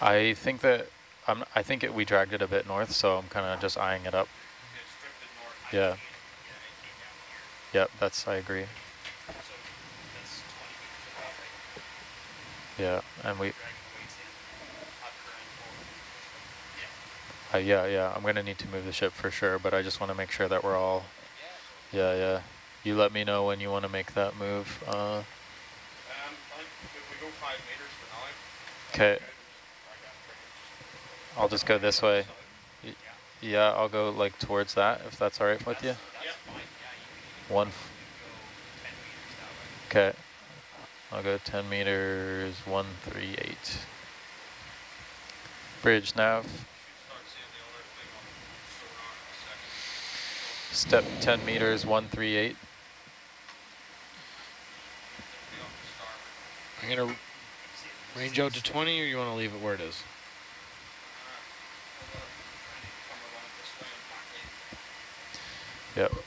I think that I'm. I think it, we dragged it a bit north, so I'm kind of just eyeing it up. Yeah. Yep, that's. I agree. Yeah, and we. Uh, yeah, yeah. I'm gonna need to move the ship for sure, but I just want to make sure that we're all. Yeah, yeah. You let me know when you want to make that move. Uh, okay. I'll just go this way. Yeah, I'll go like towards that if that's all right with you. One. Okay. I'll go 10 meters, 138. Bridge nav. Step 10 meters, 138. I'm going to range out to 20 or you want to leave it where it is? Yep.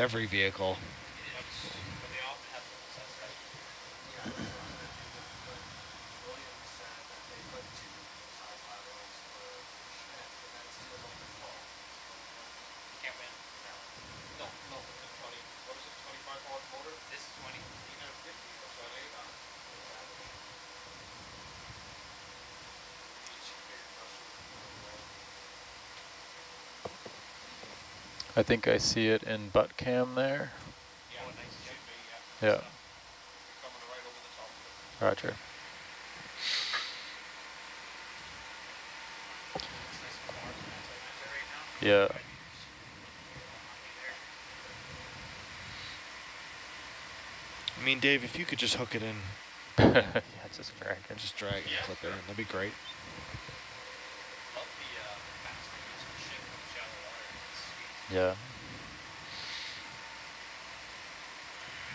Every vehicle. I think I see it in butt cam there. Yeah. Roger. Yeah. I mean, Dave, if you could just hook it in. yeah, just drag it. Just drag and clip it in. That'd be great. Yeah.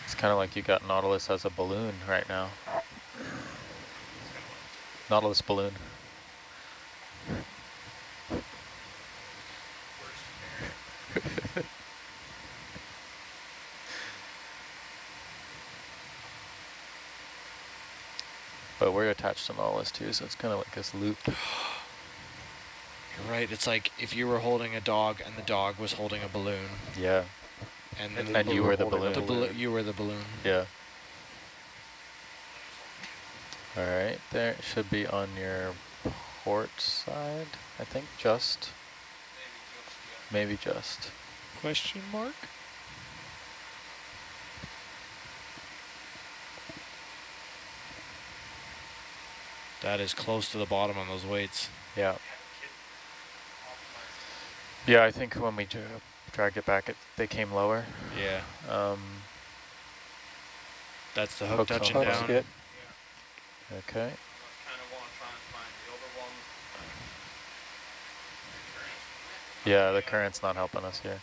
It's kind of like you got Nautilus as a balloon right now. Nautilus balloon. but we're attached to Nautilus too, so it's kind of like this loop. You're right. It's like if you were holding a dog and the dog was holding a balloon. Yeah. And, And the then you were the holding balloon. ballo- you were the balloon. Yeah. All right, there it should be on your port side, I think, just. Maybe just. Question mark? That is close to the bottom on those weights. Yeah. Yeah, I think when we dragged it back, it, they came lower. Yeah. Um, That's the hook hook touching hook's down. good. Okay. Yeah, the current's not helping us here.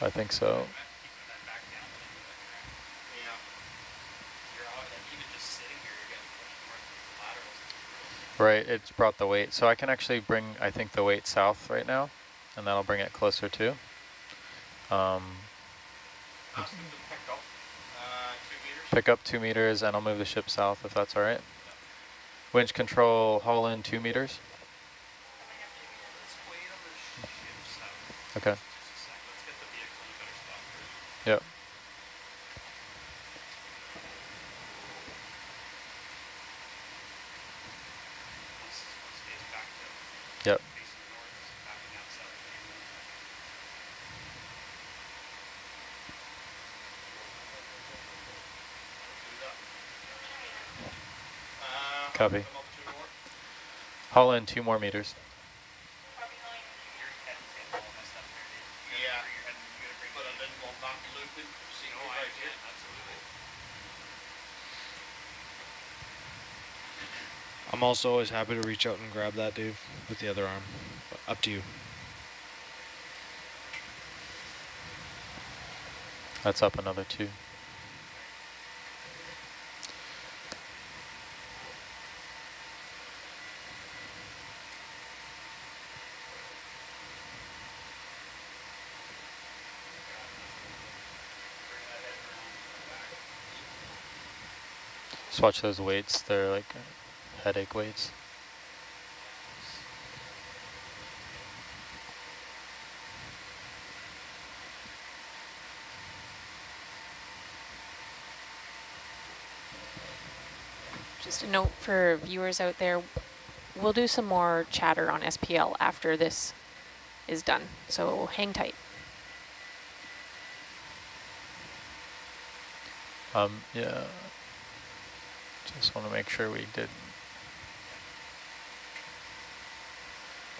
I think so. Right, it's brought the weight. So I can actually bring, I think, the weight south right now, and that'll bring it closer too. Um, pick up two meters, and I'll move the ship south if that's all right. Winch control, haul in two meters. Okay. Yep. Copy. Haul in two more meters. I'm also always happy to reach out and grab that dude with the other arm. But up to you. That's up another two. Just watch those weights. They're like headache weights. Just a note for viewers out there, we'll do some more chatter on SPL after this is done, so hang tight. Um, yeah. Just want to make sure we did.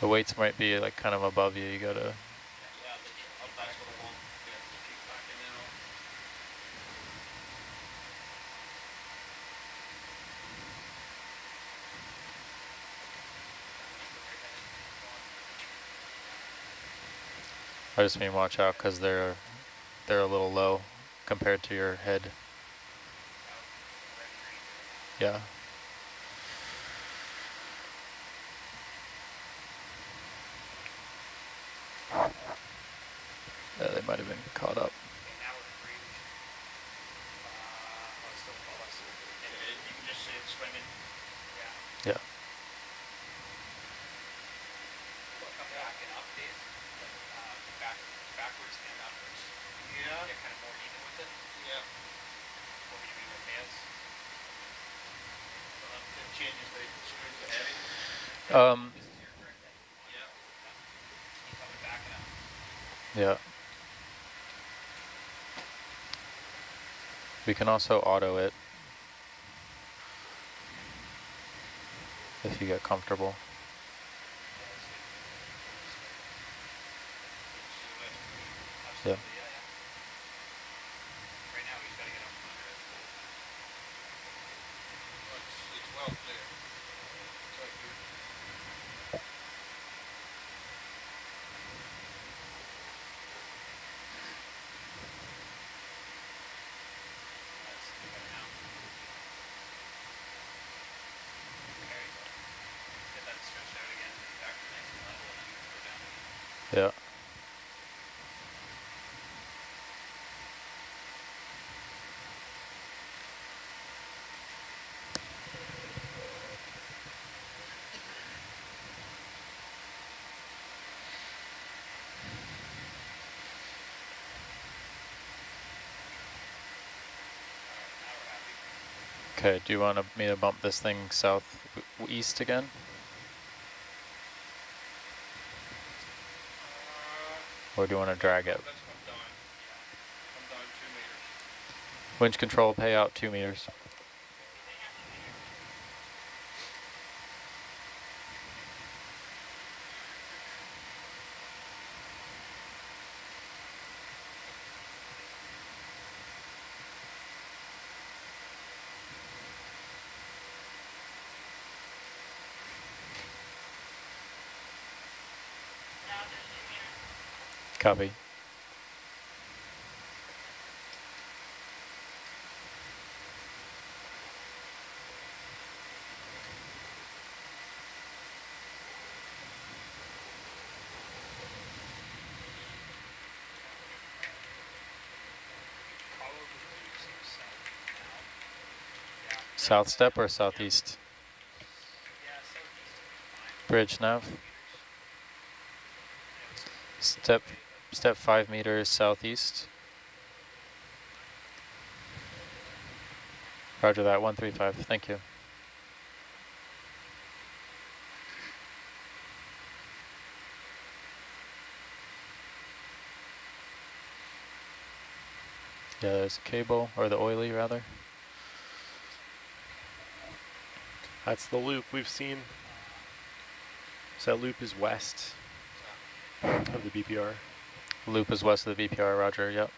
The weights might be like kind of above you. You gotta. I just mean watch out because they're they're a little low compared to your head. Yeah they might have been caught up. Yeah. Yeah. Get kind of more even with it. Yeah. What would you mean with hands? Well, it changes the screws the heading. Um. Yeah. We can also auto it if you get comfortable. Yeah. Absolutely, yeah, yeah. Right now, he's gotta get up from under it. It's, it's well clear. It's right here. That's better now. There you go. Get that stretched out again, back to nice and level, and then go down again. Yeah. Now we're happy. Okay, do you want me to bump this thing south, east again? Or do you want to drag it? Let's come down, yeah. Come down two meters. Winch control, pay out two meters. Copy. South step or southeast? Bridge nav. Meters. Step, five meters southeast. Roger that, one three five, thank you. Yeah, there's a cable, or the oily rather. That's the loop we've seen. So that loop is west of the BPR. Loop is west of the BPR, roger, yep.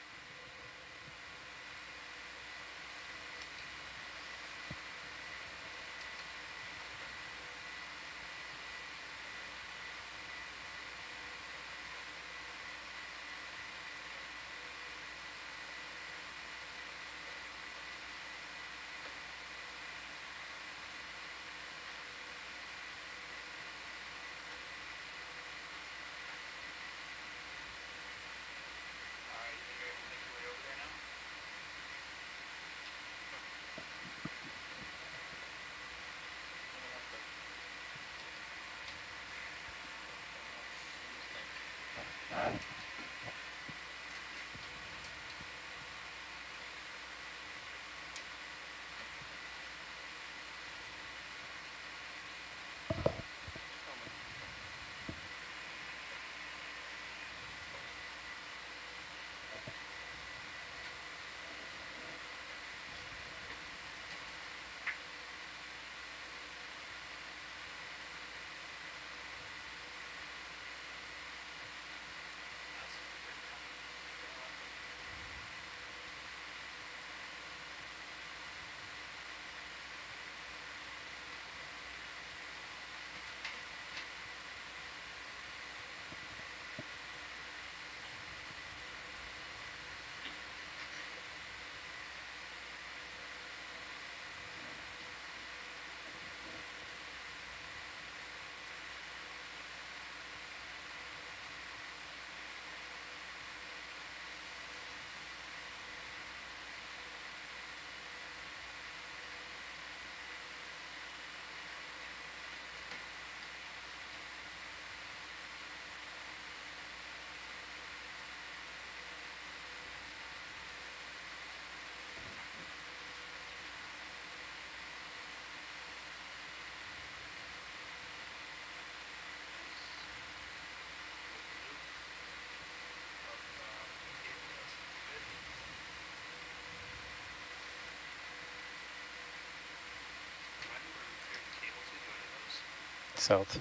South.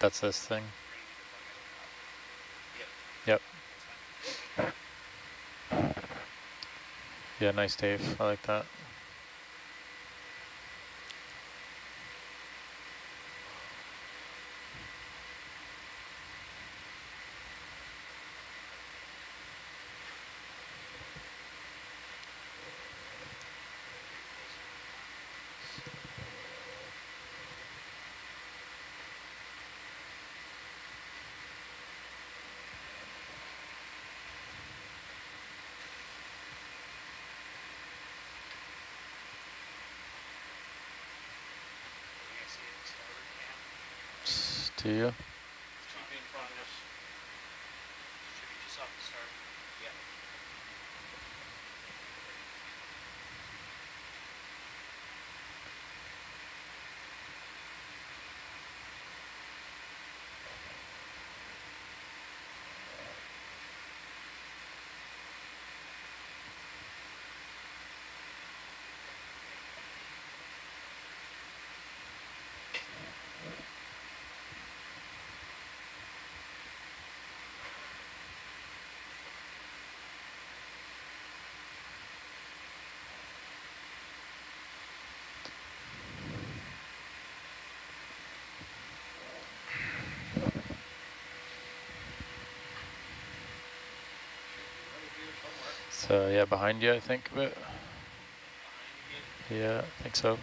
That's this thing. Yep. Yeah, nice Dave. I like that. Do you? So yeah, behind you, I think, but yeah, I think so.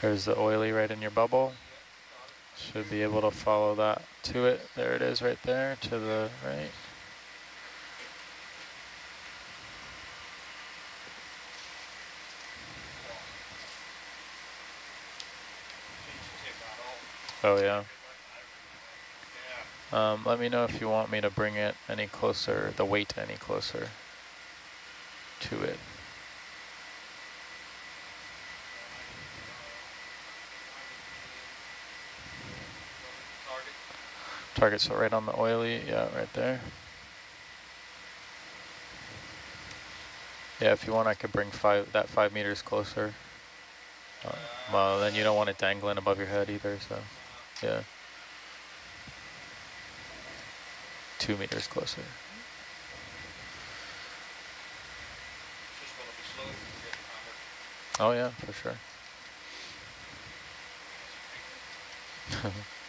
There's the oily right in your bubble. Should be able to follow that to it. There it is right there to the right. Oh yeah. Um, let me know if you want me to bring it any closer, the weight any closer to it. Target, so right on the oily, yeah, right there. Yeah, if you want, I could bring five that five meters closer. Uh, well, then you don't want it dangling above your head either, so, yeah. Two meters closer. Oh yeah, for sure.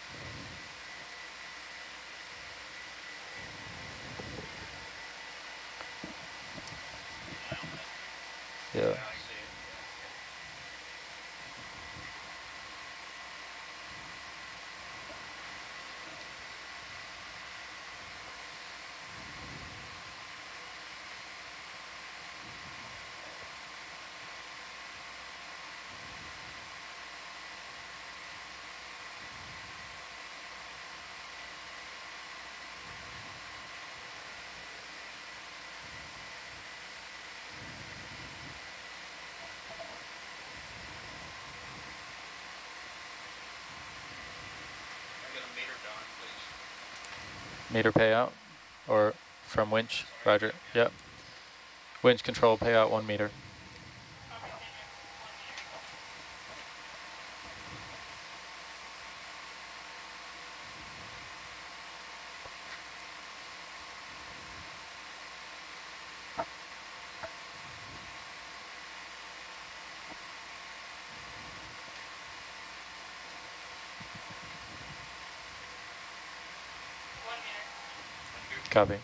Meter payout or from winch, roger, yep. Winch control payout one meter. Copy.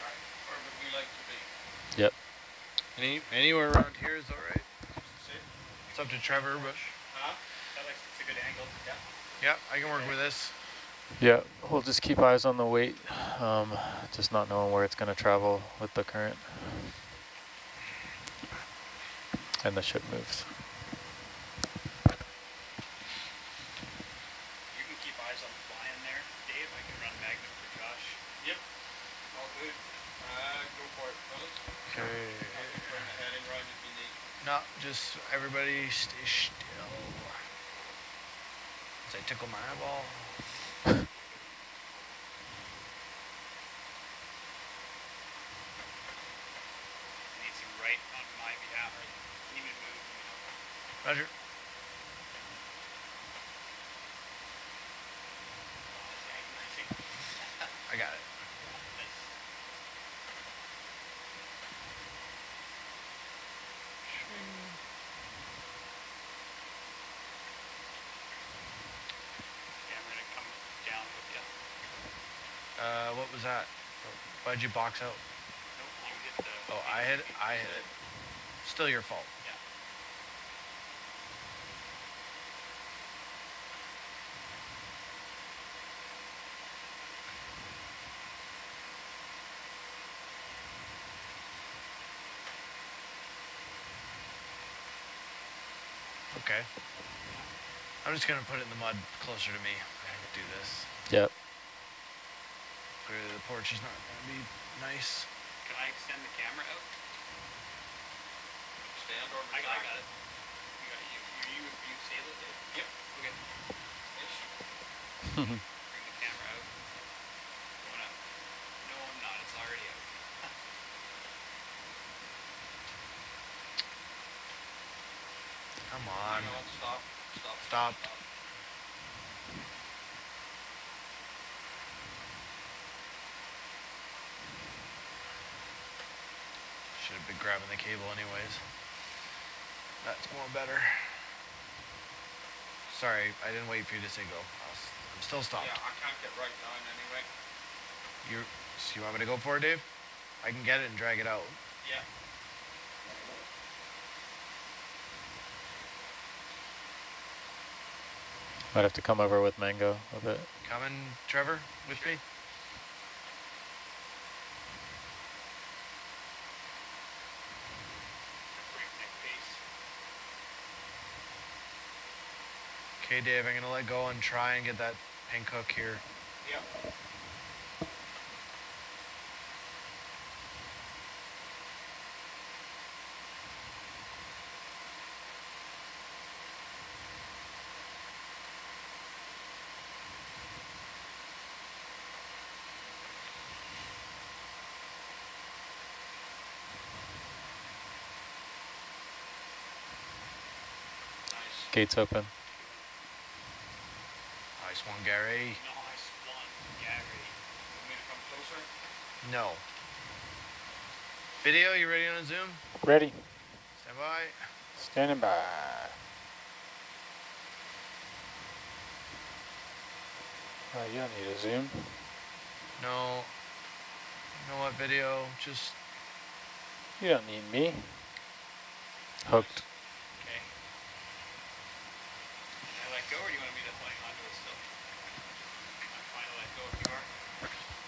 Alright, where would we like to be? Yep. Any anywhere around here is all right. It's up to Trevor, but Huh? That looks, it's a good angle, yeah. yeah, I can work with this. Yeah, we'll just keep eyes on the weight, um, just not knowing where it's gonna travel with the current. And the ship moves. You can keep eyes on the flying there, Dave. I can run magnet for Josh. Yep. All good. Uh, go for it, fellas. Okay. I can turn the head and run if you need. No, just everybody stay still. As I tickle my eyeball. Needs you right on my behalf. Or can even move, you know. Roger. I got it. Yeah, gonna come down with you. Uh, what was that? Why'd you box out? Nope, you. Oh, I hit. I hit it. Still your fault. Yeah. Okay. I'm just gonna put it in the mud closer to me. I do this. Yep. Clearly the porch is not gonna be nice. Can I extend the camera out? Stand or I, I got it. You got you. You you, you sail it. Yep. Okay. Ish. Bring the camera out. Going up. No, I'm not. It's already out. Come on. No, stop. Stop. Stop. Should have been grabbing the cable anyways. That's more better. Sorry, I didn't wait for you to say go. I was, I'm still stopped. Yeah, I can't get right down anyway. You, so you want me to go for it, Dave? I can get it and drag it out. Yeah. Might have to come over with Mango a bit. Coming, Trevor, with me? Okay, Dave, I'm gonna let go and try and get that pink hook here. Yep. Gates open. Gary. Nice one, Gary. Want me to come closer? No. Video, you ready on a zoom? Ready. Stand by. Standing by. Uh, you don't need a zoom. No. You know what, video? Just You don't need me. Hooked. Okay. Can I let go or do you want me to hang onto it still? I'm fine to let go if you are.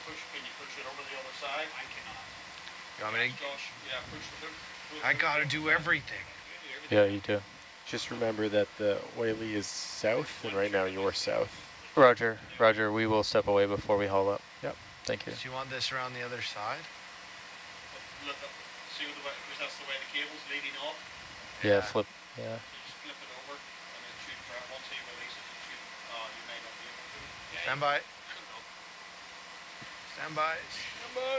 Push, can you push it over the other side? I cannot. You want me to? Oh Josh, yeah, push the hook. pull the I gotta do everything. You do everything. Yeah, you do. Just remember that the oily is south, and right now you're south. Roger, Roger, we will step away before we haul up. Yep. Thank you. Do you want this around the other side? Let the, see the way, because that's the way the cable's leading off. Yeah, Yeah. flip. Yeah. So just flip it over and it should, tra- once he releases it, should, uh, you may not be able to. Yeah, Stand you- by. should know. Stand by. Stand by.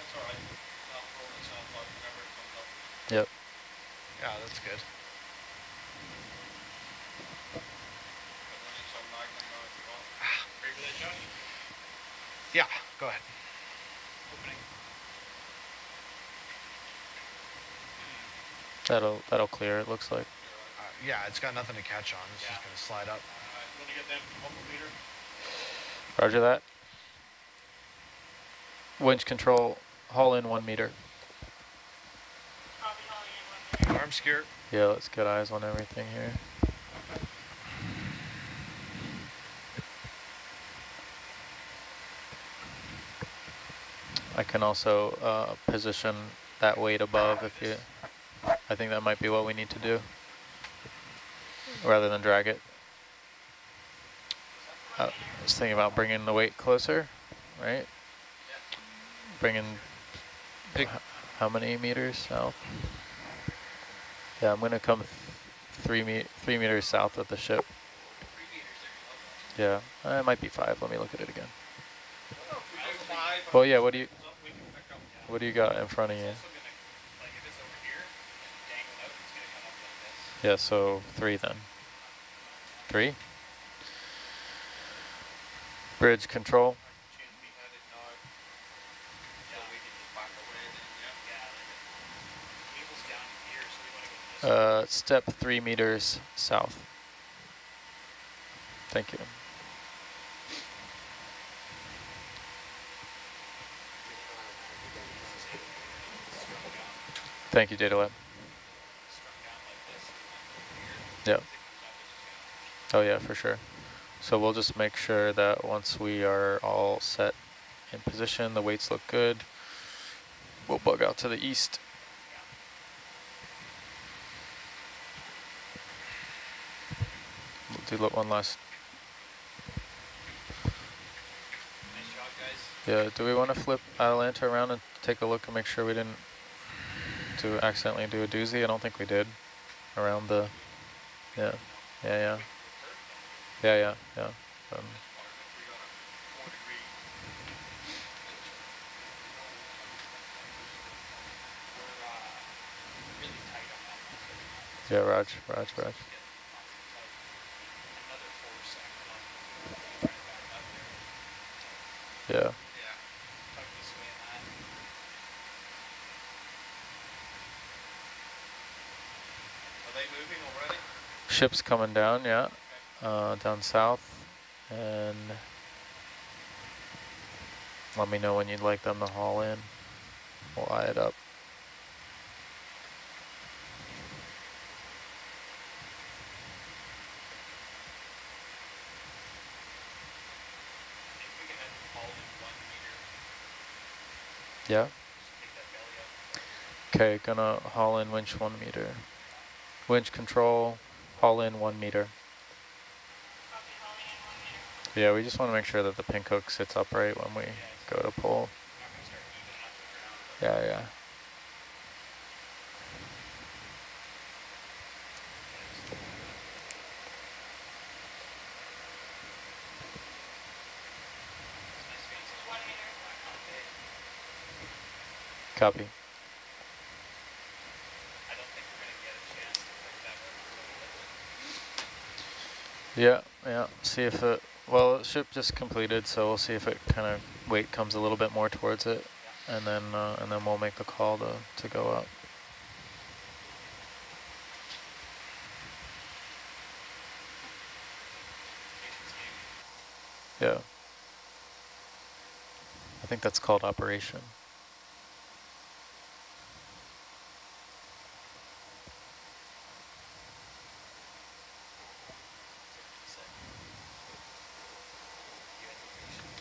That's all right. I'll throw itself out whenever it comes up. Yep. Yeah, that's good. But running some magnum now if you want. Ready for that, Josh? Yeah, go ahead. Opening. That'll that'll clear. It looks like. Uh, yeah, it's got nothing to catch on. It's just gonna slide up. Uh, to get them meter? Roger that. Winch control. Haul in one meter. Arm. Yeah, let's get eyes on everything here. I can also uh, position that weight above if you, I think that might be what we need to do, rather than drag it. Uh, I was thinking about bringing the weight closer, right? Bringing, h- how many meters south? Yeah, I'm gonna come three me three meters south of the ship. Yeah, uh, it might be five. Let me look at it again. Well, yeah. What do you what do you got in front of you? Yeah, so three then. Three. Bridge control. Change me headed now. So we can just back away then, yeah. Yeah, like it. Cable's down here, so we wanna go this way. Uh, step three meters south. Thank you. Thank you, Data Lab. Yeah. Oh yeah, for sure. So we'll just make sure that once we are all set in position, the weights look good. We'll bug out to the east. We'll do one last. Nice job, guys. Yeah, do we want to flip Atalanta around and take a look and make sure we didn't do accidentally do a doozy? I don't think we did. Around the, yeah, yeah, yeah, yeah, yeah, yeah. Um, yeah, Raj, Raj, Raj. Yeah. Are they moving already? Ship's coming down, yeah, uh, down south, and let me know when you'd like them to haul in. we'll eye it up. If we can head haul in one meter, Yeah. Okay, gonna haul in winch one meter. Winch control, haul in one meter. Yeah, we just want to make sure that the pink hook sits upright when we go to pull. Yeah, gonna start moving off the ground, but Yeah, yeah. it's nice fancy black concave. Copy. I don't think we're gonna get a chance to pick that up until we Yeah, yeah. See if it, well, ship just completed, so we'll see if it kind of weight comes a little bit more towards it. And then, uh, and then we'll make the call to, to go up. Yeah. I think that's called operation. Sick. You had the patience.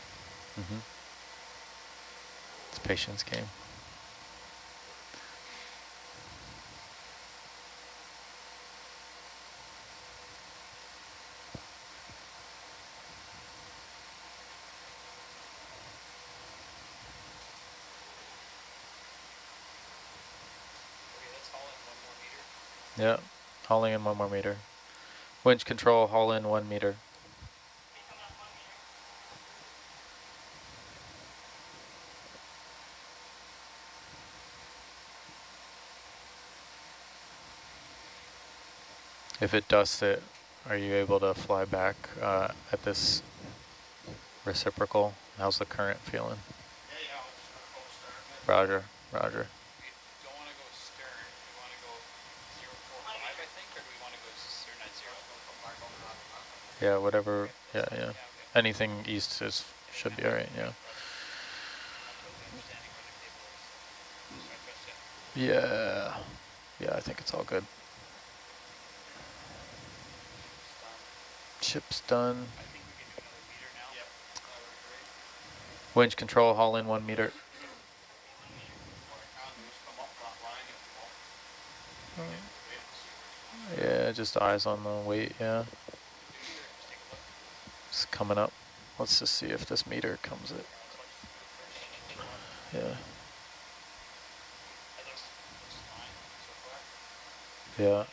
Mm-hmm. It's a patience game. Yeah, hauling in one more meter. Winch control, haul in one meter. If it dusts it, are you able to fly back uh, at this reciprocal? How's the current feeling? Yeah, yeah, I'll just gonna pull start. Roger, roger. We don't wanna go stern, we wanna go zero four five, I think, or do we wanna go zero nine zero? Yeah, whatever, yeah, yeah. Anything east is, should be all right, yeah. I'm not totally understanding where the cable is. So I trust it. Yeah, yeah, I think it's all good. It's Ship's done. done. I think we can do another meter now. Yep. That works done. Winch control, haul in one meter. Yeah, just eyes on the weight, yeah. It's coming up. Let's just see if this meter comes it. Yeah, yeah,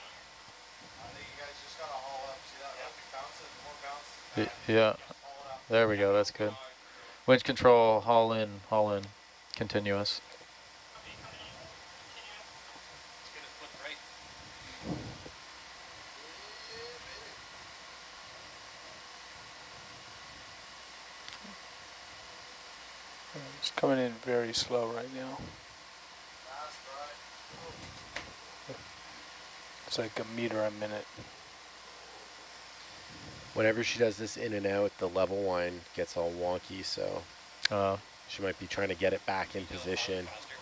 yeah. There we go, that's good. Winch control, haul in, haul in, continuous. It's coming in very slow right now. It's like a meter a minute. Whenever she does this in and out, the level line gets all wonky, so Uh, she might be trying to get it back in position. Faster.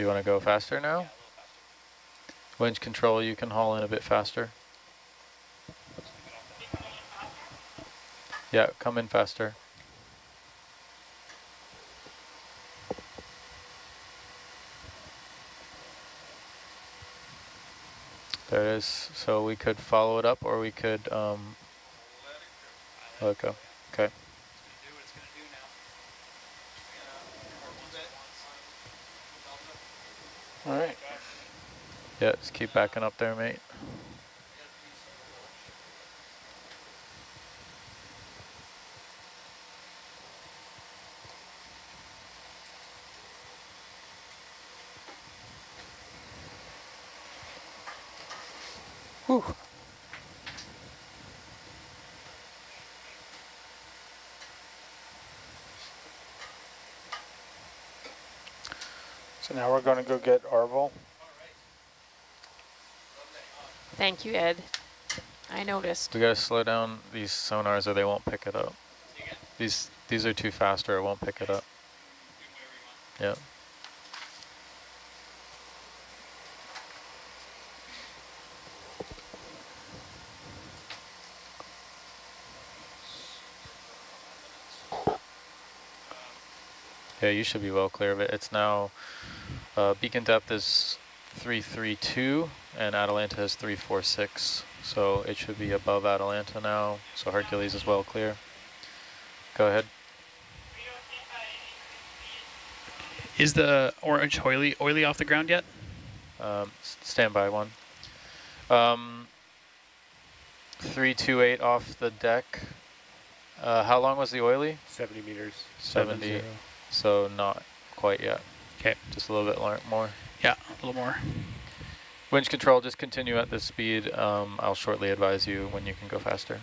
you wanna go faster now? Winch control, you can haul in a bit faster. Yeah, come in faster. Is. So we could follow it up or we could um, let it go. Okay. All right. Yeah, just keep backing up there, mate. So now we're going to go get Arvel. Thank you, Ed. I noticed. We got to slow down these sonars or they won't pick it up. These these are too fast or it won't pick it up. Yeah. Yeah, you should be well clear of it. It's now uh, beacon depth is 332 and Atalanta is 346. So it should be above Atalanta now. So Hercules is well clear. Go ahead. Is the orange oily oily off the ground yet? Um, s- stand by one. Um, 328 off the deck. Uh, how long was the oily? 70 meters. 70. So not quite yet. 'Kay. Just a little bit more. Yeah, a little more. Winch control, just continue at this speed. Um, I'll shortly advise you when you can go faster.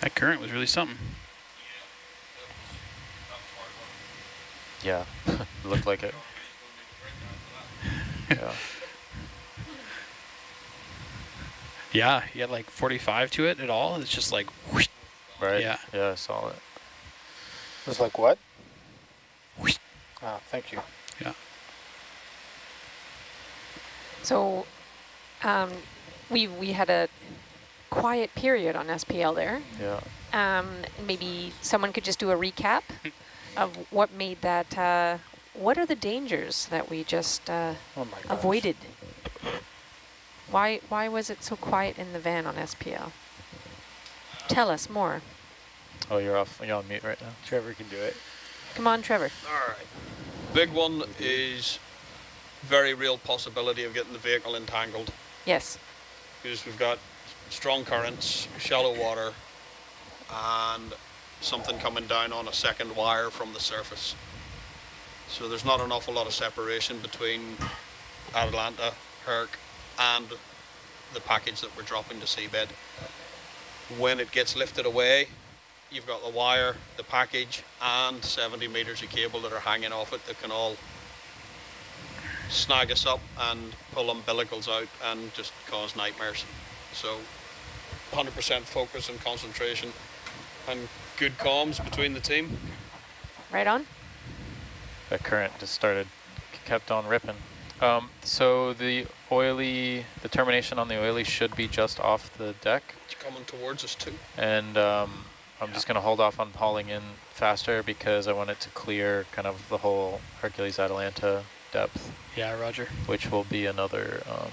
That current was really something. Yeah, looked like it. Yeah. Yeah, you had like 45 to it at all. It's just like, whoosh, Right? Yeah. Yeah, I saw it. It was like what? Whoosh. Ah, thank you. Yeah. So um, we, we had a quiet period on SPL there. Yeah. Um, maybe someone could just do a recap of what made that, uh, what are the dangers that we just uh, Oh my gosh. avoided? Why, why was it so quiet in the van on SPL? Tell us more. Oh, you're off. You're on mute right now. Trevor can do it. Come on, Trevor. All right. Big one is very real possibility of getting the vehicle entangled Yes. because we've got strong currents, shallow water, and something coming down on a second wire from the surface. So there's not an awful lot of separation between Atalanta, Herc, and the package that we're dropping to seabed. When it gets lifted away, you've got the wire, the package, and 70 meters of cable that are hanging off it that can all snag us up and pull umbilicals out and just cause nightmares. So 100% focus and concentration and good comms between the team. Right on? The current just started, kept on ripping. Um, so the oily, the termination on the oily should be just off the deck. It's coming towards us too. And um, I'm just going to hold off on hauling in faster because I want it to clear kind of the whole Hercules Atalanta depth, Yeah, Roger. which will be another um,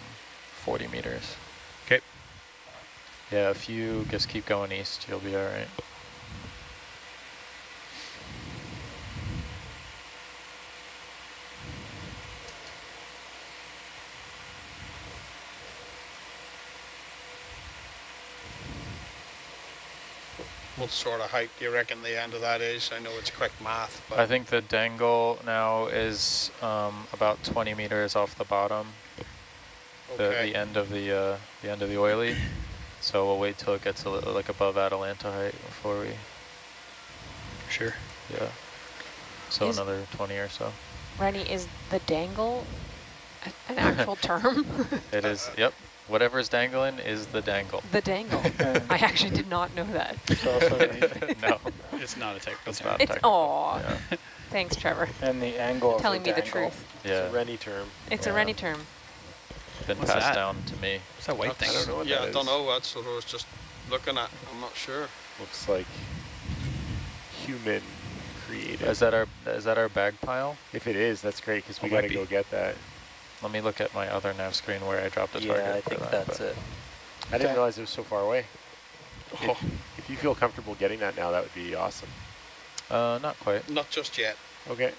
40 meters. 'Kay. Yeah, if you just keep going east, you'll be all right. What sort of height do you reckon the end of that is? I know it's quick math, but I think the dangle now is um, about 20 meters off the bottom, the, okay. the end of the uh, the end of the oily. So we'll wait till it gets a little like above Atalanta height before we, Sure. yeah. So Is- another 20 or so. Rennie, is the dangle an actual term? It is, yep. Whatever is dangling is the dangle. the dangle. I actually did not know that. it's also the, no, It's not a technical it's term. not It's, aw, Yeah, thanks, Trevor. and the angle Telling of me the the truth. yeah. It's a Rennie term. It's Yeah. a Rennie term. Been What's passed that? down to me. What's that white thing? I don't know what yeah, that I don't know. That's what I was just looking at. I'm not sure. Looks like human created. Is that our is that our bag pile? if it is, that's great because we got might to go get that. Let me look at my other nav screen where I dropped a target. Yeah, I think that, that's but- it. I didn't realize it was so far away. Oh, If you feel comfortable getting that now, that would be awesome. Uh, not quite. Not just yet. Okay.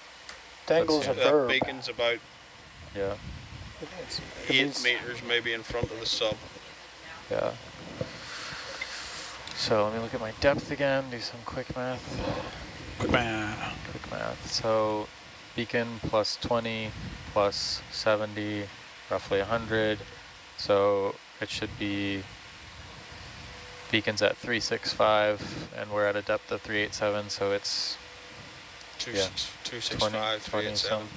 Dangle's a Let's That beacon's about Yeah, eight means- meters maybe in front of the sub. yeah. So let me look at my depth again. Do some quick math. quick math. Quick math. So beacon plus 20 plus 70, roughly 100. So it should be beacons at 365 and we're at a depth of 387. So it's Two, Yeah. six, two six 20, five, 20 eight some. seven.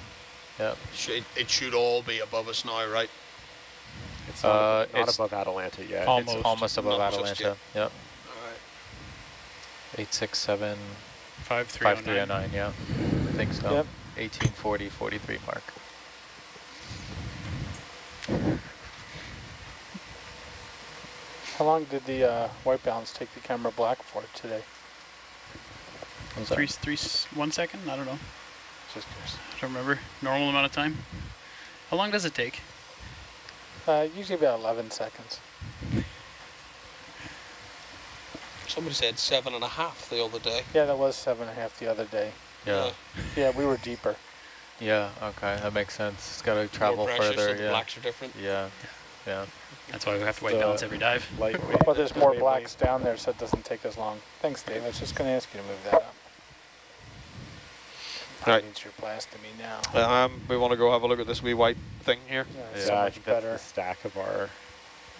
Yeah. Should, it should all be above us now, right? It's not, Uh, above, not it's- above Atalanta yet. Oh. It's Almost. almost above Not just Atalanta. Yep. All right. 867. 5309. 5309, yeah. I think so. Yep. 1840, 43 mark. How long did the uh, white balance take the camera black for today? What's that? Three, three, s- one second? I don't know. Just curious. I don't remember. Normal amount of time. How long does it take? Uh, usually about 11 seconds. Somebody said seven and a half the other day. Yeah, that was seven and a half the other day. Yeah. Yeah, we were deeper. Yeah, okay, that makes sense. It's got to travel More pressure, further, so the yeah. blacks are different. Yeah, yeah. That's why we have to white The- balance every dive. Lightweight. But there's more blacks down there, so it doesn't take as long. Thanks, Dave. I was just going to ask you to move that up. All right. Needs your blast to me now. Um, we want to go have a look at this wee white thing here. Yeah, it's Yeah, so I much think that's better. the stack of our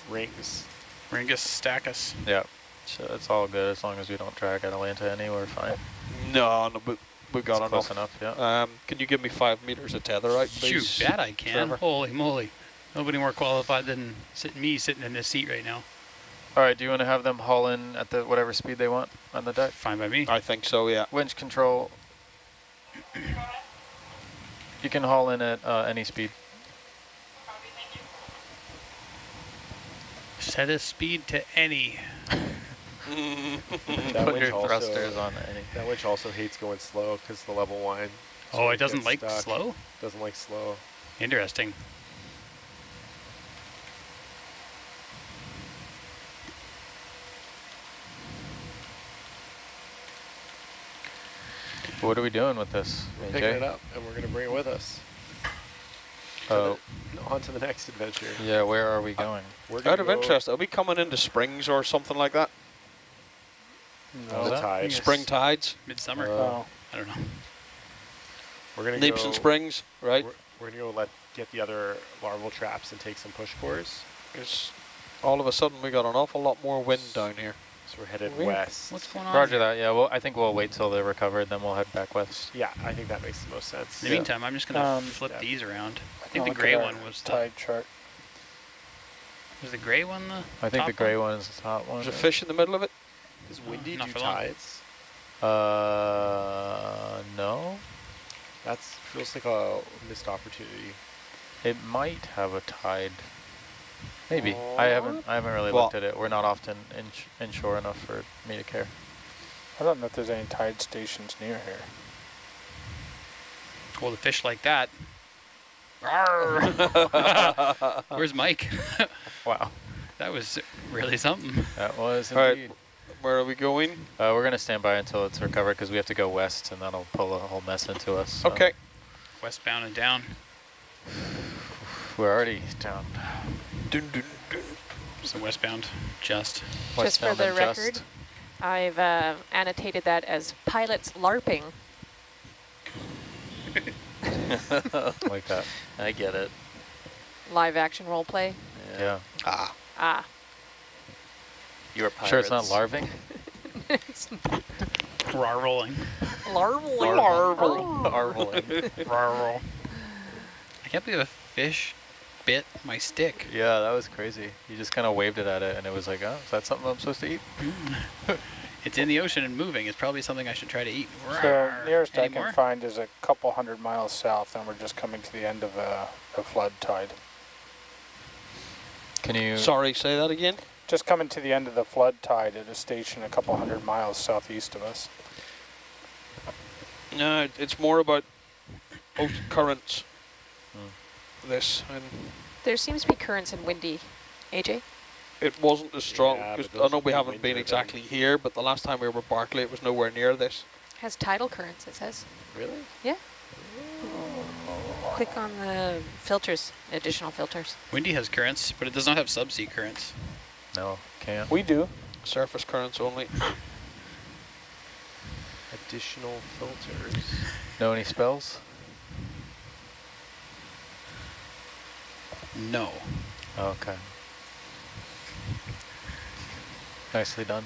rings. Ringus Stackus. Yeah, so it's all good as long as we don't drag Atalanta anywhere. fine. No, no, but we got it's close enough. enough, yeah. Um, can you give me five meters of tether out, please? Shoot, that I can. Trevor? Holy moly. Nobody more qualified than sit, me sitting in this seat right now. All right, do you want to have them haul in at the whatever speed they want on the deck? Fine by me. I think so, yeah. Winch control. You can haul in at uh, any speed. Set a speed to any. Mm-hmm. That Put winch your also- thrusters on any. That winch also hates going slow because the level one. so Oh, it it doesn't like stuck. slow? Doesn't like slow. Interesting. What are we doing with this, We're AJ? picking it up and we're gonna bring it with us. Oh, On to the next adventure. yeah, where are we uh, going? We're gonna Out of go interest, are we coming into springs or something like that? What was The that? tide. Yes. Spring tides? Midsummer? Uh, Oh, I don't know. We're gonna Neeps go. and springs, right? We're, we're gonna go let get the other larval traps and take some push cores. Because all of a sudden we got an awful lot more wind down here. So we're headed Weird. west. What's going on? Roger that, yeah, well, I think we'll wait till they're recovered, then we'll head back west. Yeah, I think that makes the most sense. In the meantime, I'm just going to Um, flip yeah. these around. I I'll think the gray one was the, tide chart. was the gray one the I think the gray one? one is the top one. There's a fish in the middle of it. Is windy not do for long. tides? Uh, no. That feels like a missed opportunity. It might have a tide. Maybe. I haven't I haven't really Well- looked at it. We're not often in inshore enough for me to care. I don't know if there's any tide stations near here. Well, the fish like that. Where's Mike? Wow. that was really something. That was All right. Indeed. Where are we going? Uh, we're gonna stand by until it's recovered because we have to go west and that'll pull a whole mess into us. so Okay. Westbound and down. We're already down. Dun, dun, dun. So westbound, just. Just for the record, just. I've uh, annotated that as pilots LARPing. like that. I get it. Live action role play. Yeah. Ah. Ah. You are pirates. Sure, it's not larving. Rar rolling. Larval. Marveling. Oh. Rar roll. I can't believe a fish bit my stick. yeah, that was crazy. You just kind of waved it at it, and it was like, oh, is that something I'm supposed to eat? Mm. It's in the ocean and moving. It's probably something I should try to eat. The Rar. nearest I Any more? can find is a couple hundred miles south, and we're just coming to the end of uh, a, a flood tide. Can you? Sorry, say that again. Just coming to the end of the flood tide at a station a couple hundred miles southeast of us. No, it's more about ocean currents. Hmm. This, and There seems to be currents and windy. AJ? it wasn't as strong. Yeah, 'cause but I know we haven't been than- exactly here, but the last time we were at Barkley, it was nowhere near this. Has tidal currents, it says. Really? Yeah. Click on the filters, additional filters. Windy has currents, but it does not have subsea currents. No, can't. We do. Surface currents only. Additional filters. Know any spells? No. Okay. Nicely done.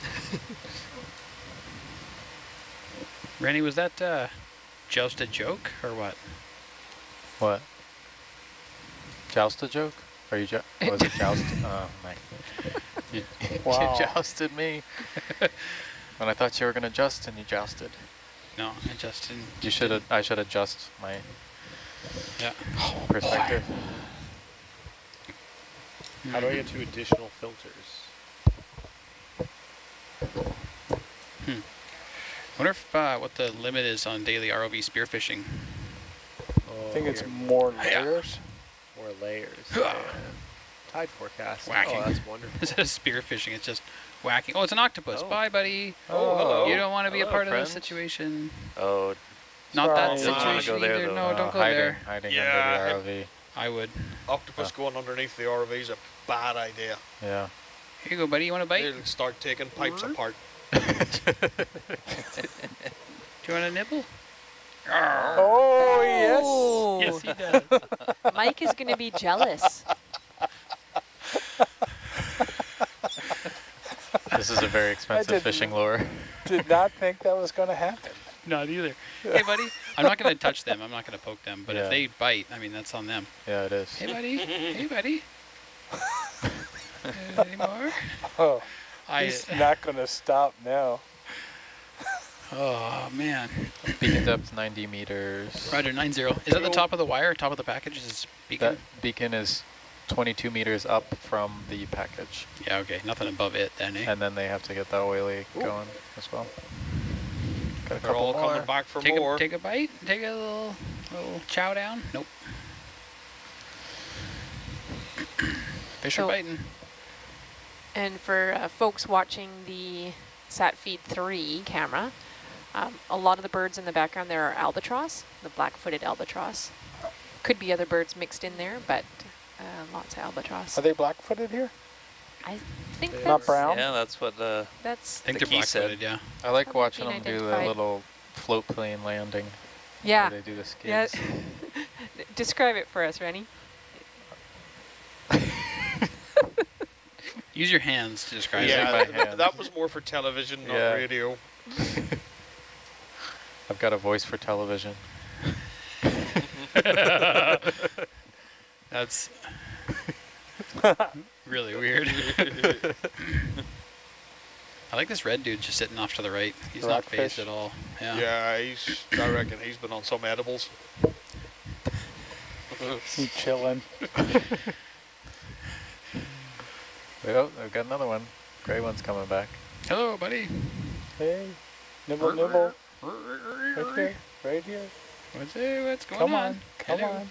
Randy, was that uh, just a joke or what? What? Joust a joke? Are you jo was it joust? Oh, my. You, Wow. you jousted me. And I thought you were gonna adjust and you jousted. No, I just didn't. You should. I should adjust my Yeah. perspective. How do I get two additional filters? Hmm. wonder if uh, what the limit is on daily ROV spearfishing. Oh, I think it's here. more Yeah. Layers. more layers. Tide forecast. Whacking. Oh, that's wonderful. Instead of spearfishing, it's just whacking. Oh, it's an octopus. Oh. Bye, buddy. Oh, hello. You don't want to be a Hello, part of this situation. Oh, Not that Sorry. Don't situation go there, either. No, Uh, don't go hiding, there. Hiding Yeah, under the ROV. I would. Octopus going underneath the ROV is a bad idea. Yeah. Here you go, buddy. You want a bite? They'll start taking pipes apart. Do you want a nibble? Oh, yes. Oh, Yes, he does. Mike is going to be jealous. this is a very expensive fishing lure. Did not think that was going to happen. Not either. Hey, buddy. I'm not going to touch them. I'm not going to poke them. But Yeah. if they bite, I mean, that's on them. Yeah, it is. Hey, buddy. hey, buddy. Uh, Any more? Oh, I. he's not going to stop now. Oh man. Beacon depth 90 meters. Roger. Nine zero. Is that the top of the wire? Top of the package is this beacon? That beacon is 22 meters up from the package, Yeah. Okay. Nothing above it then, eh? and then they have to get that oily going as well. Got a They're couple all more. coming back for Take more. a take a bite. Take a little little chow down. Nope. Fish are biting. And for uh, folks watching the Sat Feed 3 camera, um, a lot of the birds in the background there are albatross, the black-footed albatross. Could be other birds mixed in there, but uh, lots of albatross. Are they black-footed here? I think Not that's, brown? yeah, that's what uh, that's I think the they're key said. Yeah. I like Probably watching been them do the little float plane landing. yeah. They do the Yeah. skids. Describe it for us, Rennie. Use your hands to describe yeah, it. my that, that was more for television, not Yeah. radio. I've got a voice for television. That's really weird. I like this red dude just sitting off to the right. He's not phased Rockfish. at all. Yeah. Yeah, he's. I reckon he's been on some edibles. He chilling. Oh, I've got another one. Gray one's coming back. Hello, buddy. Hey, nibble, nibble. Right here, right here. What's it? What's going Come on? on, come Hello. on.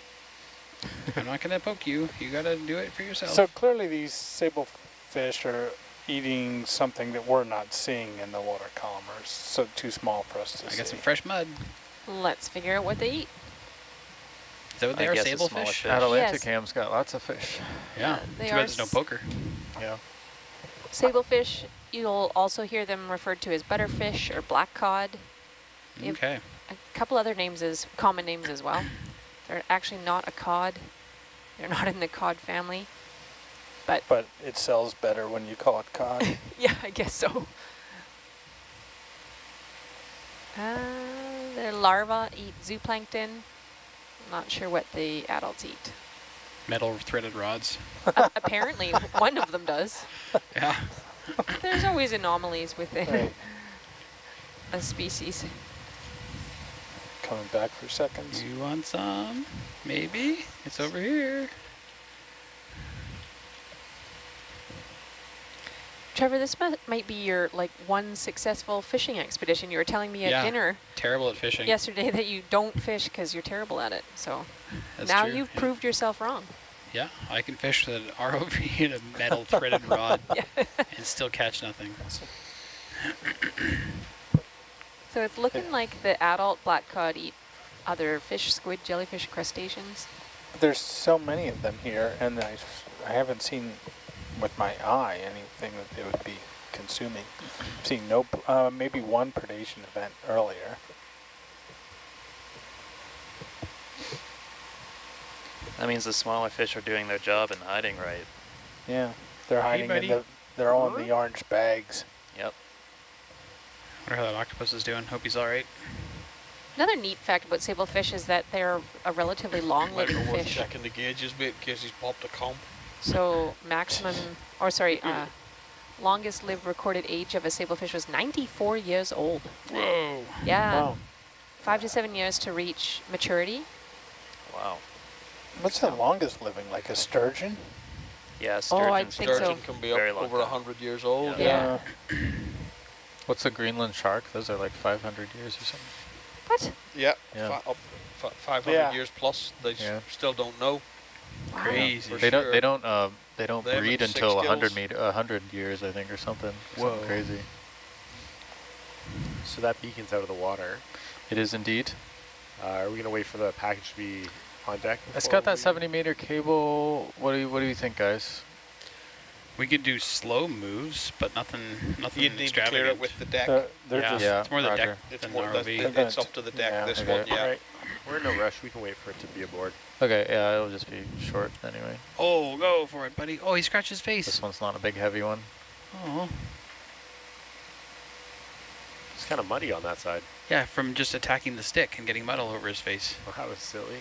I'm not gonna poke you. You gotta do it for yourself. So clearly these sable fish are eating something that we're not seeing in the water column, or so too small for us to I see. got some fresh mud. Let's figure out what they eat. Is that what they I are? guess a Sable fish? fish. Atalanticam's got lots of fish. Yeah. Uh, they Too are bad there's no poker. Yeah. Sablefish, you'll also hear them referred to as butterfish or black cod. Yep. Okay. A couple other names is common names as well. They're actually not a cod. They're not in the cod family. But But it sells better when you call it cod. yeah, I guess so. Uh, their larvae eat zooplankton. Not sure what the adults eat. Metal threaded rods. Uh, apparently, one of them does. Yeah. There's always anomalies within Right. a species. Coming back for seconds. You want some? Maybe. It's over here. Trevor, this might be your like one successful fishing expedition. You were telling me at Yeah. dinner Terrible at fishing. yesterday that you don't fish because you're terrible at it. So That's now true, you've yeah. proved yourself wrong. Yeah, I can fish with an ROV and a metal threaded rod Yeah. and still catch nothing. So it's looking like the adult black cod eat other fish, squid, jellyfish, crustaceans. There's so many of them here, and I, I haven't seen with my eye anything that they would be consuming. I've seen no, uh, maybe one predation event earlier. that means the smaller fish are doing their job and hiding right. Yeah, they're hiding in the, they're all in the orange bags. Yep. Wonder how that octopus is doing. Hope he's all right. Another neat fact about sablefish is that they're a relatively long Might be worth fish. checking the gauges a bit in case he's popped a comp. So maximum, or sorry, uh, longest lived recorded age of a sablefish was 94 years old. Whoa. Yeah, Wow. five to seven years to reach maturity. Wow. What's the longest living? Like a sturgeon? Yeah, Oh, I sturgeon's think so. Sturgeon can be up Very long over 100 years old. Yeah. What's a Greenland shark? Those are like 500 years or something. What? Yeah, Yeah. fi- up fi- 500 Yeah. years plus. They s- Yeah. still don't know. Wow. Crazy. For They don't. sure. They don't. Uh, they don't They have, breed like, six until 100 gills. meter, 100 years, I think, or something. Whoa. Something crazy. So that beacon's out of the water. It is indeed. Uh, are we gonna wait for the package to be on deck? It's before got that we- 70 meter cable. What do you What do you think, guys? We could do slow moves, but nothing, nothing You'd need to extravagant. clear it with the deck. They're, they're yeah, just, Yeah, it's more the deck It's than more. the That's, ROV. They're it's up to the deck. yeah, this okay. one, yeah. Alright, we're in no rush. We can wait for it to be aboard. Okay, yeah, it'll just be short anyway. Oh, go for it, buddy. Oh, he scratched his face. This one's not a big heavy one. Oh, It's kind of muddy on that side. yeah, from just attacking the stick and getting mud all over his face. Well, that was silly.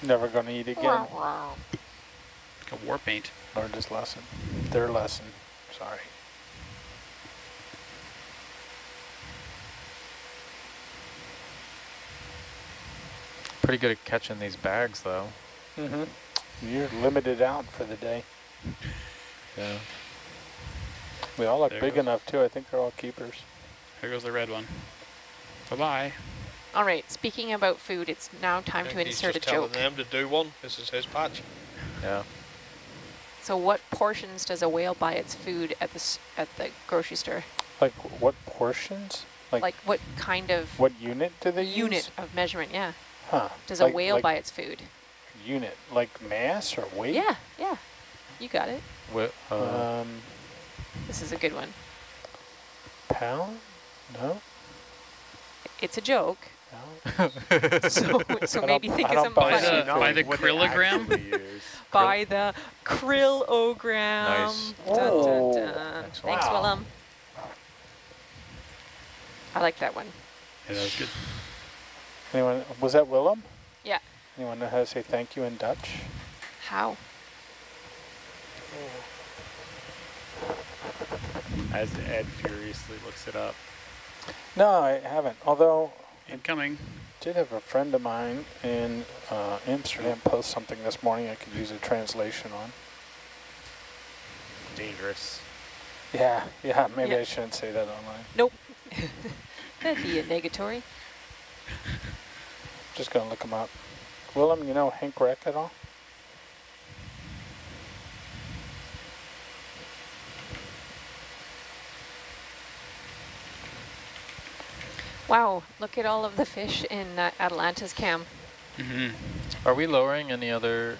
never going to eat again. Like a war paint. Learned his lesson. Their lesson. Sorry. Pretty good at catching these bags, though. Mm-hmm. You're limited out for the day. Yeah. We all look There big goes- enough too. I think they're all keepers. There goes the red one. Bye-bye. All right, speaking about food, it's now time to think he's insert a just telling joke. them to do one. This is his patch. Yeah. So what portions does a whale buy its food at the, at the grocery store? Like what portions? Like, Like what kind of what unit do they unit use? of measurement, yeah. Huh. Does like, a whale like buy its food? unit? Like mass or weight? Yeah, yeah. You got it. Wi- uh, Um, This is a good one. pound? No. It's a joke. No. So, so maybe think of don't something By funny. the, by the what they krillogram? actually use. By the krillogram. Nice. Dun, dun, Oh. dun. Thanks, Thanks, wow. Willem. I like that one. Yeah, that was good. Anyone? Was that Willem? Yeah. Anyone know how to say thank you in Dutch? How? As Ed furiously looks it up. No, I haven't. Although Incoming. did have a friend of mine in uh, Amsterdam post something this morning I could use a translation on. Dangerous. Yeah, yeah, maybe Yeah. I shouldn't say that online. Nope. That'd be a negatory. Just gonna look him up. Willem, you know Hank Reck at all? Wow, look at all of the fish in uh, Atalanta's cam. hmm are we lowering any other?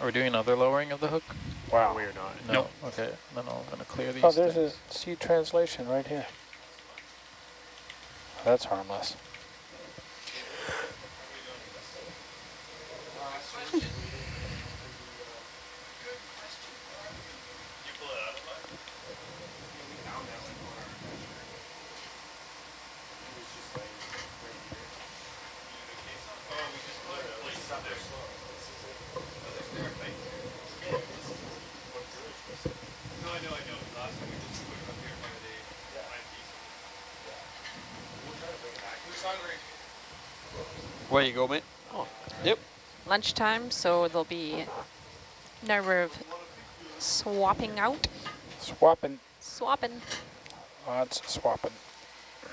Are we doing another lowering of the hook? Wow. We're not. No. Nope. Okay. Then I'm gonna clear these. Oh, there's a things. C translation right here. That's harmless. No, I know, I know. Last time we just put it up here by the timepiece. Who's hungry? Where you go, mate? Oh, Yep. Lunchtime, so there'll be a number of swapping out, Swapping. swapping. Lots of swapping.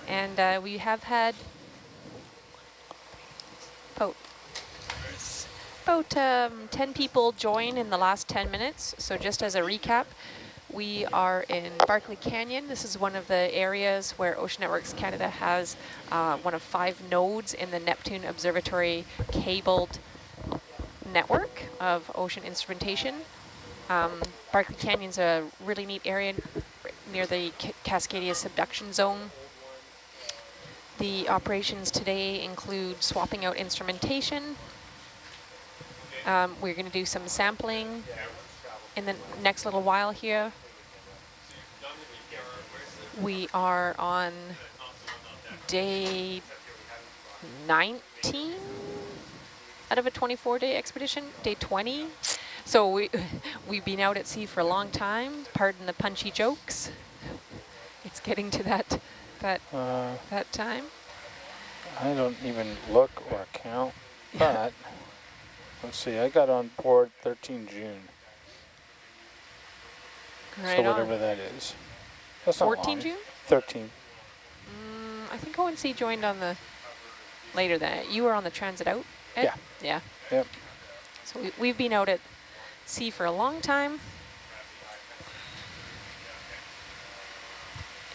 And uh, we have had about, about um, 10 people join in the last 10 minutes. So just as a recap, we are in Barkley Canyon. This is one of the areas where Ocean Networks Canada has uh, one of five nodes in the Neptune Observatory cabled network of ocean instrumentation. Um, Barkley Canyon's a really neat area near the Ca- Cascadia subduction zone. The operations today include swapping out instrumentation. Um, we're going to do some sampling in the next little while here. We are on day 19 out of a 24-day expedition, day 20. So we, we've been out at sea for a long time. Pardon the punchy jokes. It's getting to that, that, Uh, that time. I don't even look or count, but let's see. I got on board 13 June, Right so whatever on. that is. That's 14 long. June? 13. Mm, I think ONC joined on the later than that. You were on the transit out, Ed? Yeah. Yeah. Yep. So we, we've been out at sea for a long time.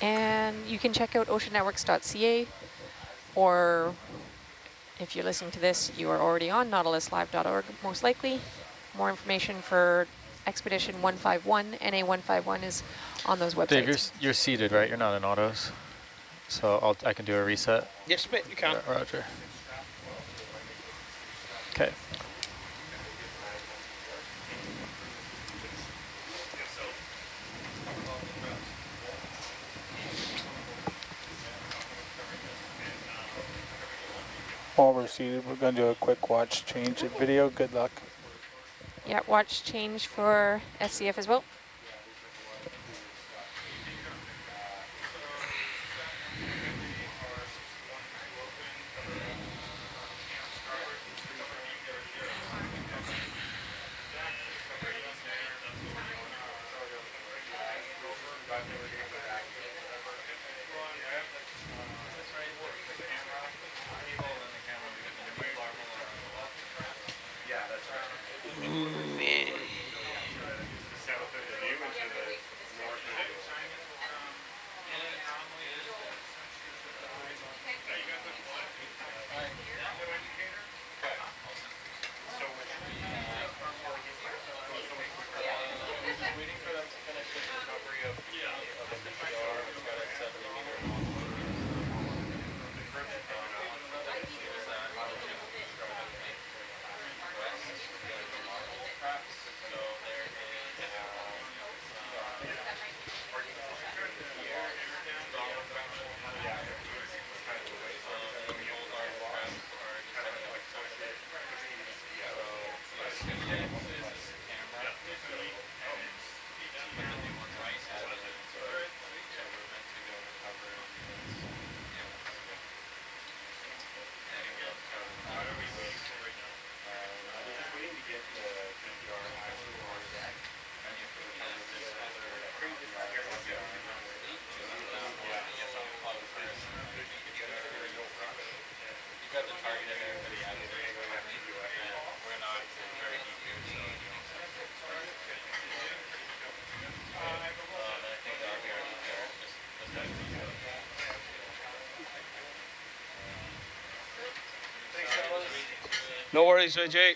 And you can check out oceannetworks.ca or if you're listening to this, you are already on nautiluslive.org most likely. More information for Expedition 151, NA151 is on those websites. Dave, you're, you're seated, right? You're not in autos. So I'll, I can do a reset. Yes, mate, you can. Ro- Roger. Okay. While we're seated, we're going to do a quick watch change of video. Good luck. Yeah, watch change for SCF as well. No worries, AJ.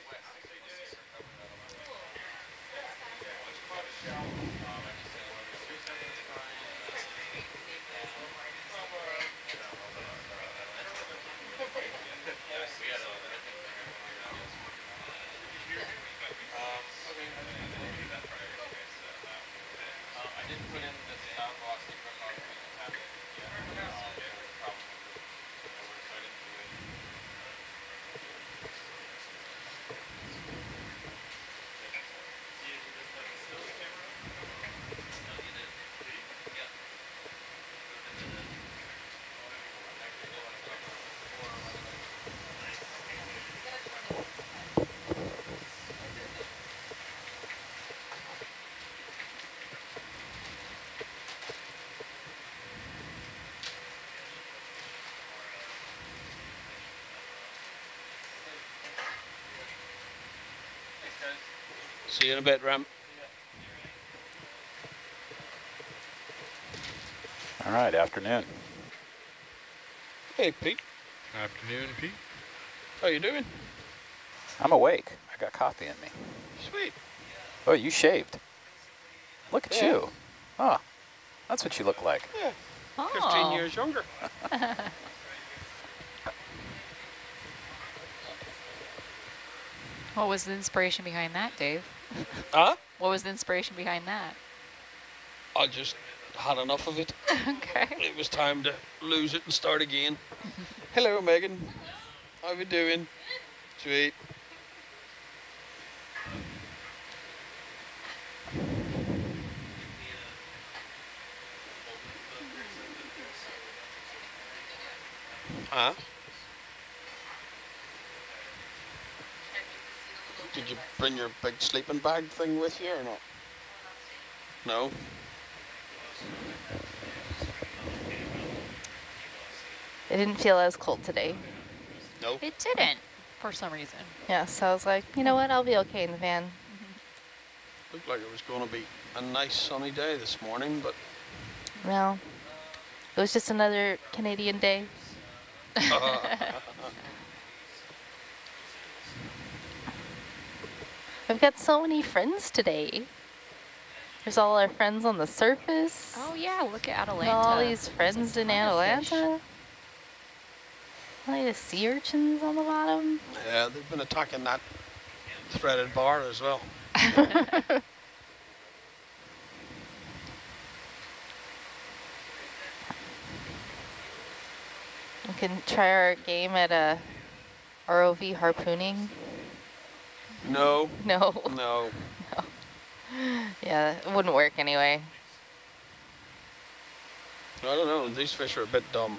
See you in a bit, Ram. All right, afternoon. Hey, Pete. Afternoon, Pete. How you doing? I'm awake. I got coffee in me. Sweet. Oh, you shaved. Look at Yeah. you. Oh, that's what you look like. Yeah. Oh. 15 years younger. What was the inspiration behind that, Dave? Huh? What was the inspiration behind that? I just had enough of it. okay. It was time to lose it and start again. Hello, Megan. How are you doing? Sweet. Huh? Did you bring your big sleeping bag thing with you or not? No? It didn't feel as cold today. No? It didn't, for some reason. Yeah, so I was like, you know what, I'll be okay in the van. Mm-hmm. Looked like it was going to be a nice sunny day this morning, but Well, it was just another Canadian day. Ah. I've got so many friends today. There's all our friends on the surface. Oh yeah, look at and Atalanta. All these friends in ton of fish. Atalanta. All the sea urchins on the bottom. yeah, they've been attacking that threaded bar as well. We can try our game at uh, a ROV harpooning. No, No. no. Yeah, it wouldn't work anyway. I don't know. These fish are a bit dumb.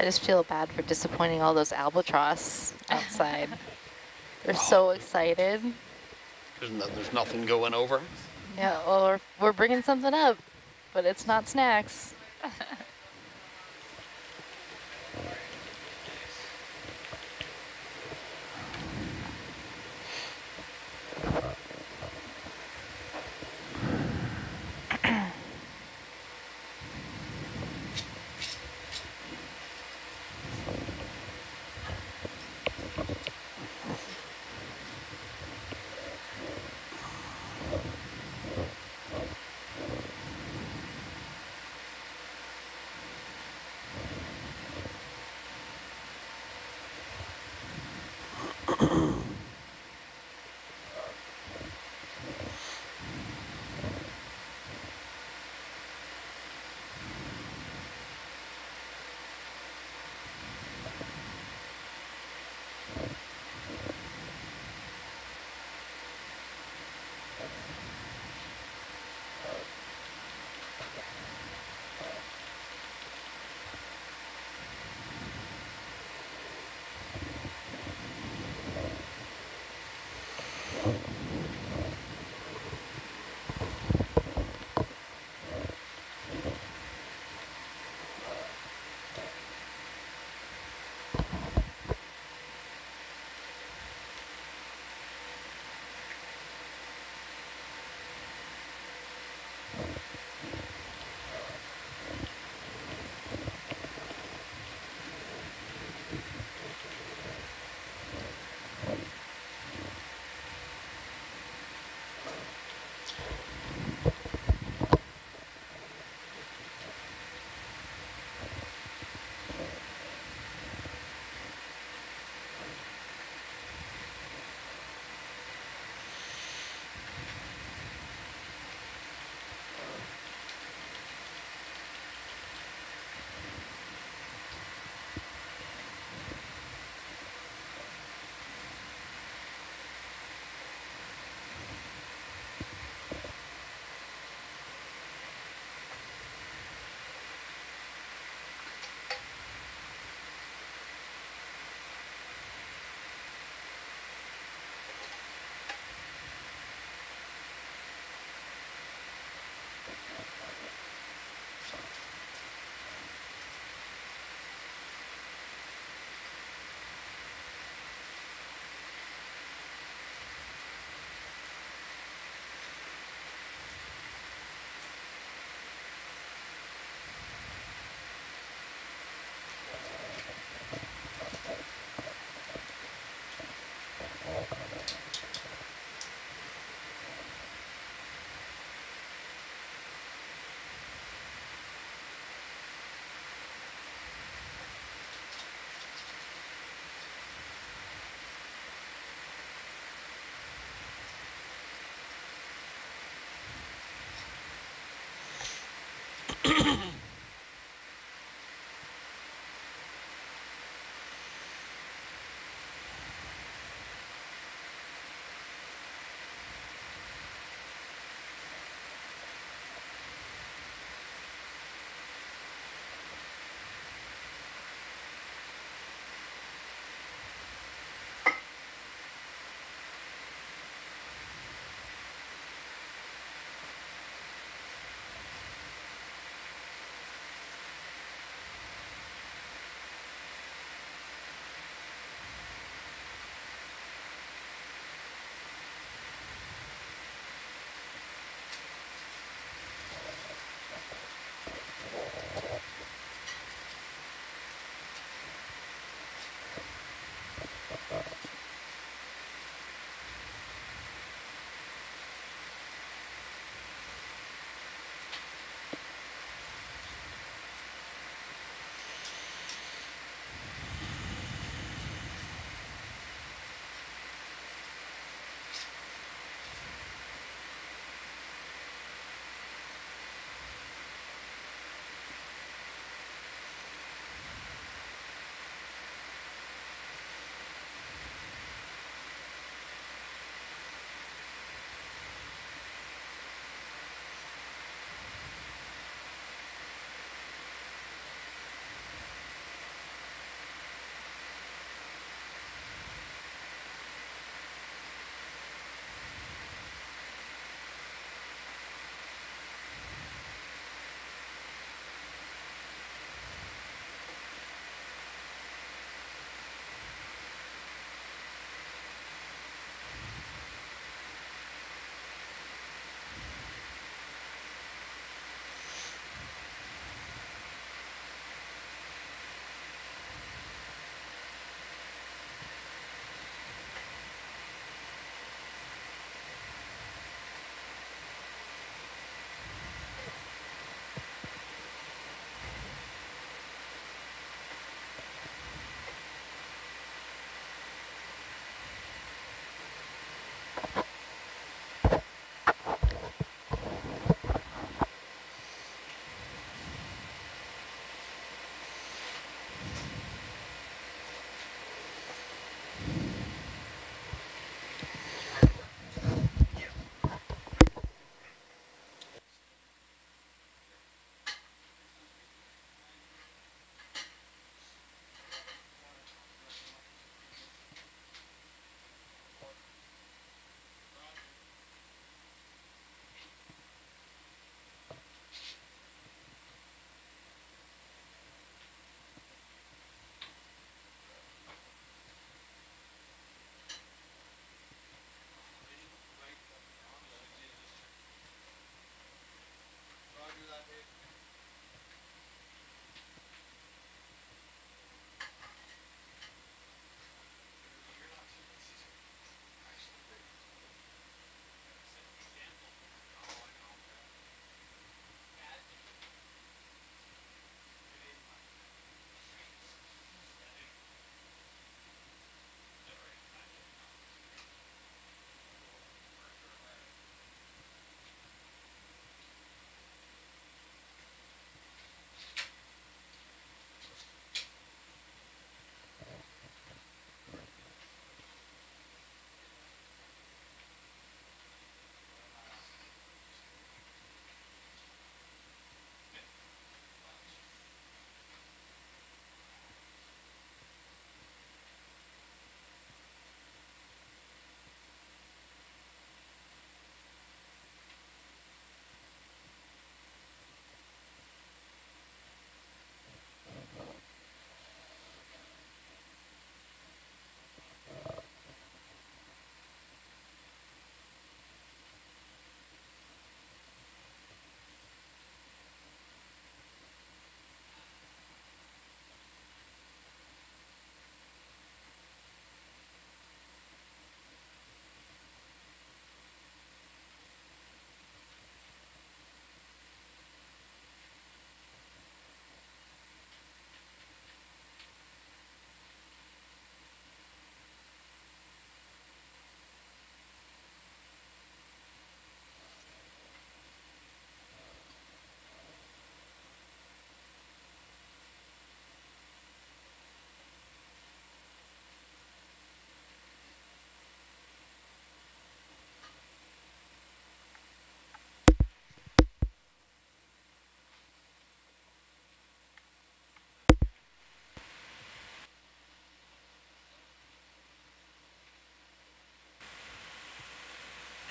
I just feel bad for disappointing all those albatross outside. They're oh. so excited. There's, no, there's nothing going over. Yeah, well, we're, we're bringing something up, but it's not snacks. Mm-hmm.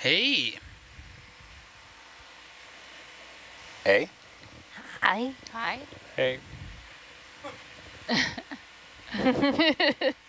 Hey. Hey. Hi. Hi. Hey.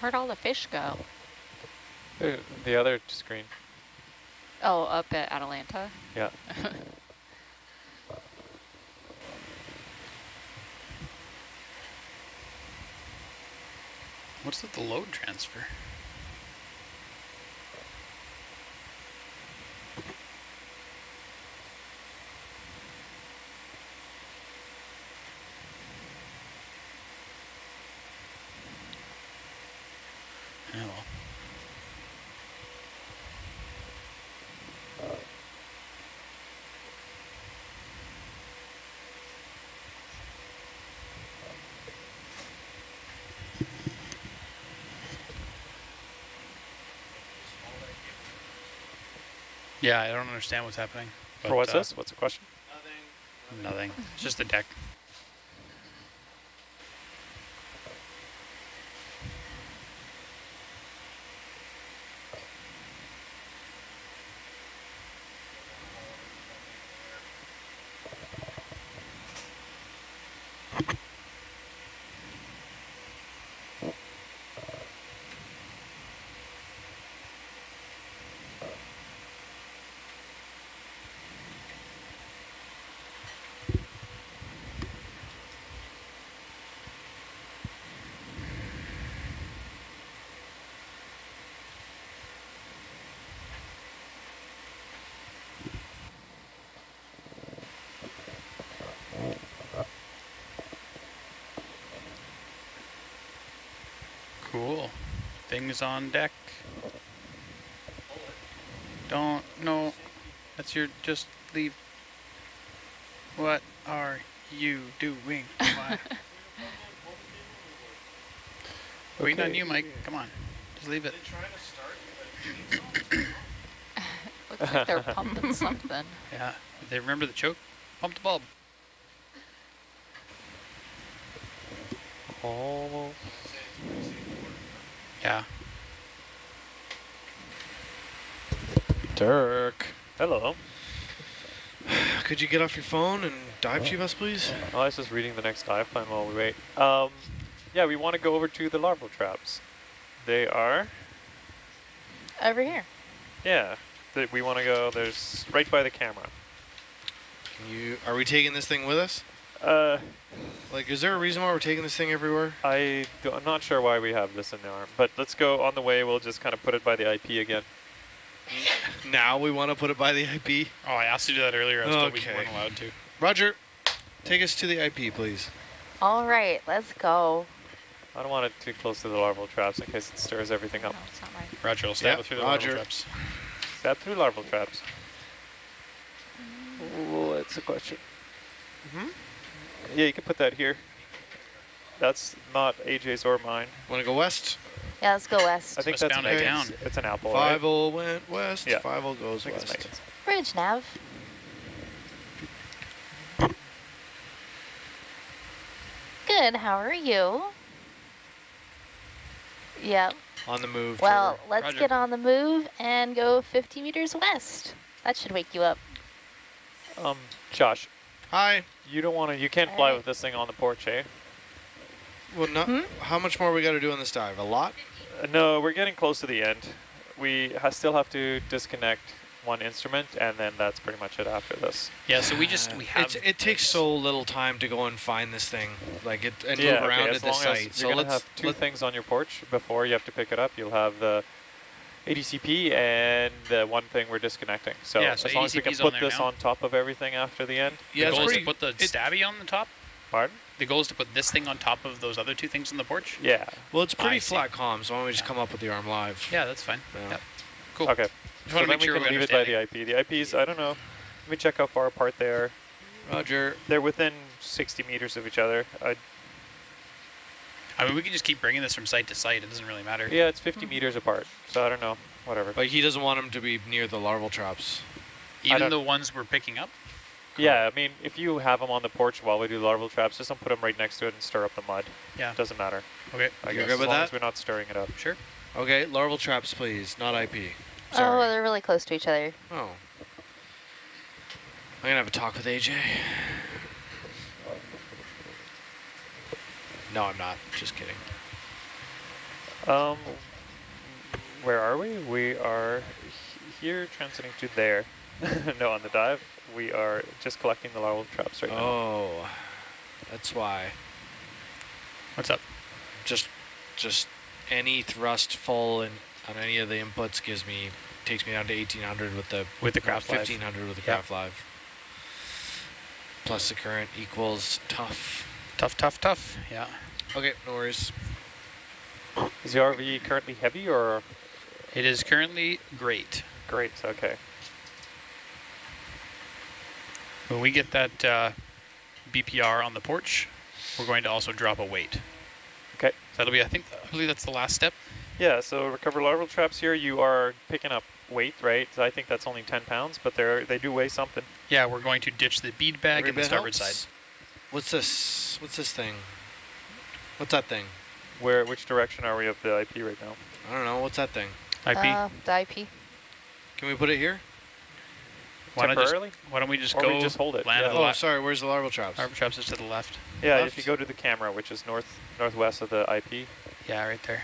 Where'd all the fish go? The, the other screen. Oh, up at Atalanta. Yeah. What's with the load transfer? Oh well. Yeah, I don't understand what's happening. For what's uh, this? What's the question? Nothing. Nothing. It's just the deck. Cool. Things on deck. Don't, no. That's your, just leave. What are you doing? Why? Waiting on you, Mike. Come on. Just leave it. Looks like they're pumping something. Yeah. They remember the choke? Pump the bulb. Almost. Yeah. Dirk. Hello. Could you get off your phone and dive tube us, please? Oh, I was just reading the next dive plan while we wait. Um, yeah, we want to go over to the larval traps. They are, Over here. yeah, th we want to go, there's right by the camera. Can you? Are we taking this thing with us? Uh, Like, is there a reason why we're taking this thing everywhere? I do, I'm not sure why we have this in the arm, but let's go on the way. We'll just kind of put it by the IP again. Now we want to put it by the IP. Oh, I asked you to do that earlier. I was told we Okay. weren't allowed to. Roger, take us to the IP, please. All right, let's go. I don't want it too close to the larval traps in case it stirs everything up. No, it's not right. Roger, will stab Yep, through the Roger. larval traps. Stab through larval traps. Oh, that's a question. Mhm. Yeah, you can put that here. That's not AJ's or mine. Want to go west? Yeah, let's go west. I think that's Westbound and Megan's. down. It's an apple, right? Five O went west. Yeah. Five O I goes west. Bridge nav. Good, how are you? Yep. On the move. Well, Trevor. let's Roger. get on the move and go 50 meters west. That should wake you up. Um, Josh, Hi. you don't want to, you can't fly Alright. with this thing on the porch, eh? Well, not, Hmm? how much more we got to do on this dive? A lot? Uh, no, we're getting close to the end. We ha still have to disconnect one instrument, and then that's pretty much it after this. Yeah, so we just we have. It's, it takes so little time to go and find this thing, like it, and yeah, move around okay, at as the site. So you're gonna let's have two let- things on your porch before you have to pick it up. You'll have the ADCP and the one thing we're disconnecting. So, Yeah, so as long as we can ADCP 's on put this now. on top of everything after the end. Yeah, the goal is pretty- to put the stabby on the top. Pardon? The goal is to put this thing on top of those other two things on the porch. Yeah. Well, it's pretty I see. flat comms. So why don't we just come up with the arm live? Yeah, that's fine. Yeah. Yep. Cool. Okay. Just So want to then make sure we we can leave it by the IP. The IPs, I don't know. Let me check how far apart they are. Roger. They're within 60 meters of each other. I, I mean, we can just keep bringing this from site to site. It doesn't really matter. yeah, it's 50 hmm. meters apart. So I don't know. Whatever. But he doesn't want them to be near the larval traps. Even the ones we're picking up. Yeah, I mean, if you have them on the porch while we do larval traps, just don't put them right next to it and stir up the mud. Yeah. Doesn't matter. Okay. I You're guess, good as with long that? as we're not stirring it up. Sure. Okay, larval traps, please, not IP. Oh, Sorry. they're really close to each other. Oh. I'm gonna have a talk with AJ. No, I'm not. Just kidding. Um, where are we? We are here transiting to there. no, on the dive, we are just collecting the larval traps right now. Oh, that's why. What's up? Just, just any thrust full and on any of the inputs gives me takes me down to 1800 with the With the craft live. 1500 with the Yep. craft live. Plus the current equals tough. Tough, tough, tough. Yeah. Okay, no worries. Is the RV currently heavy or It is currently great. great? Okay. When we get that uh, BPR on the porch, we're going to also drop a weight. Okay. So that'll be, I think, I believe that's the last step. Yeah, so recover larval traps here, you are picking up weight, right? I think that's only 10 pounds, but they're, they do weigh something. Yeah, we're going to ditch the bead bag Every in the bit starboard helps. side. What's this? What's this thing? What's that thing? Where, which direction are we of the IP right now? I don't know. What's that thing? IP. Uh, the IP. Can we put it here? Why, not just, Temporarily? why don't we just Or go we just hold it, land yeah. the Oh, sorry. Where's the larval traps? Larval traps is to the left. Yeah, Left? if you go to the camera, which is north northwest of the IP. Yeah, right there.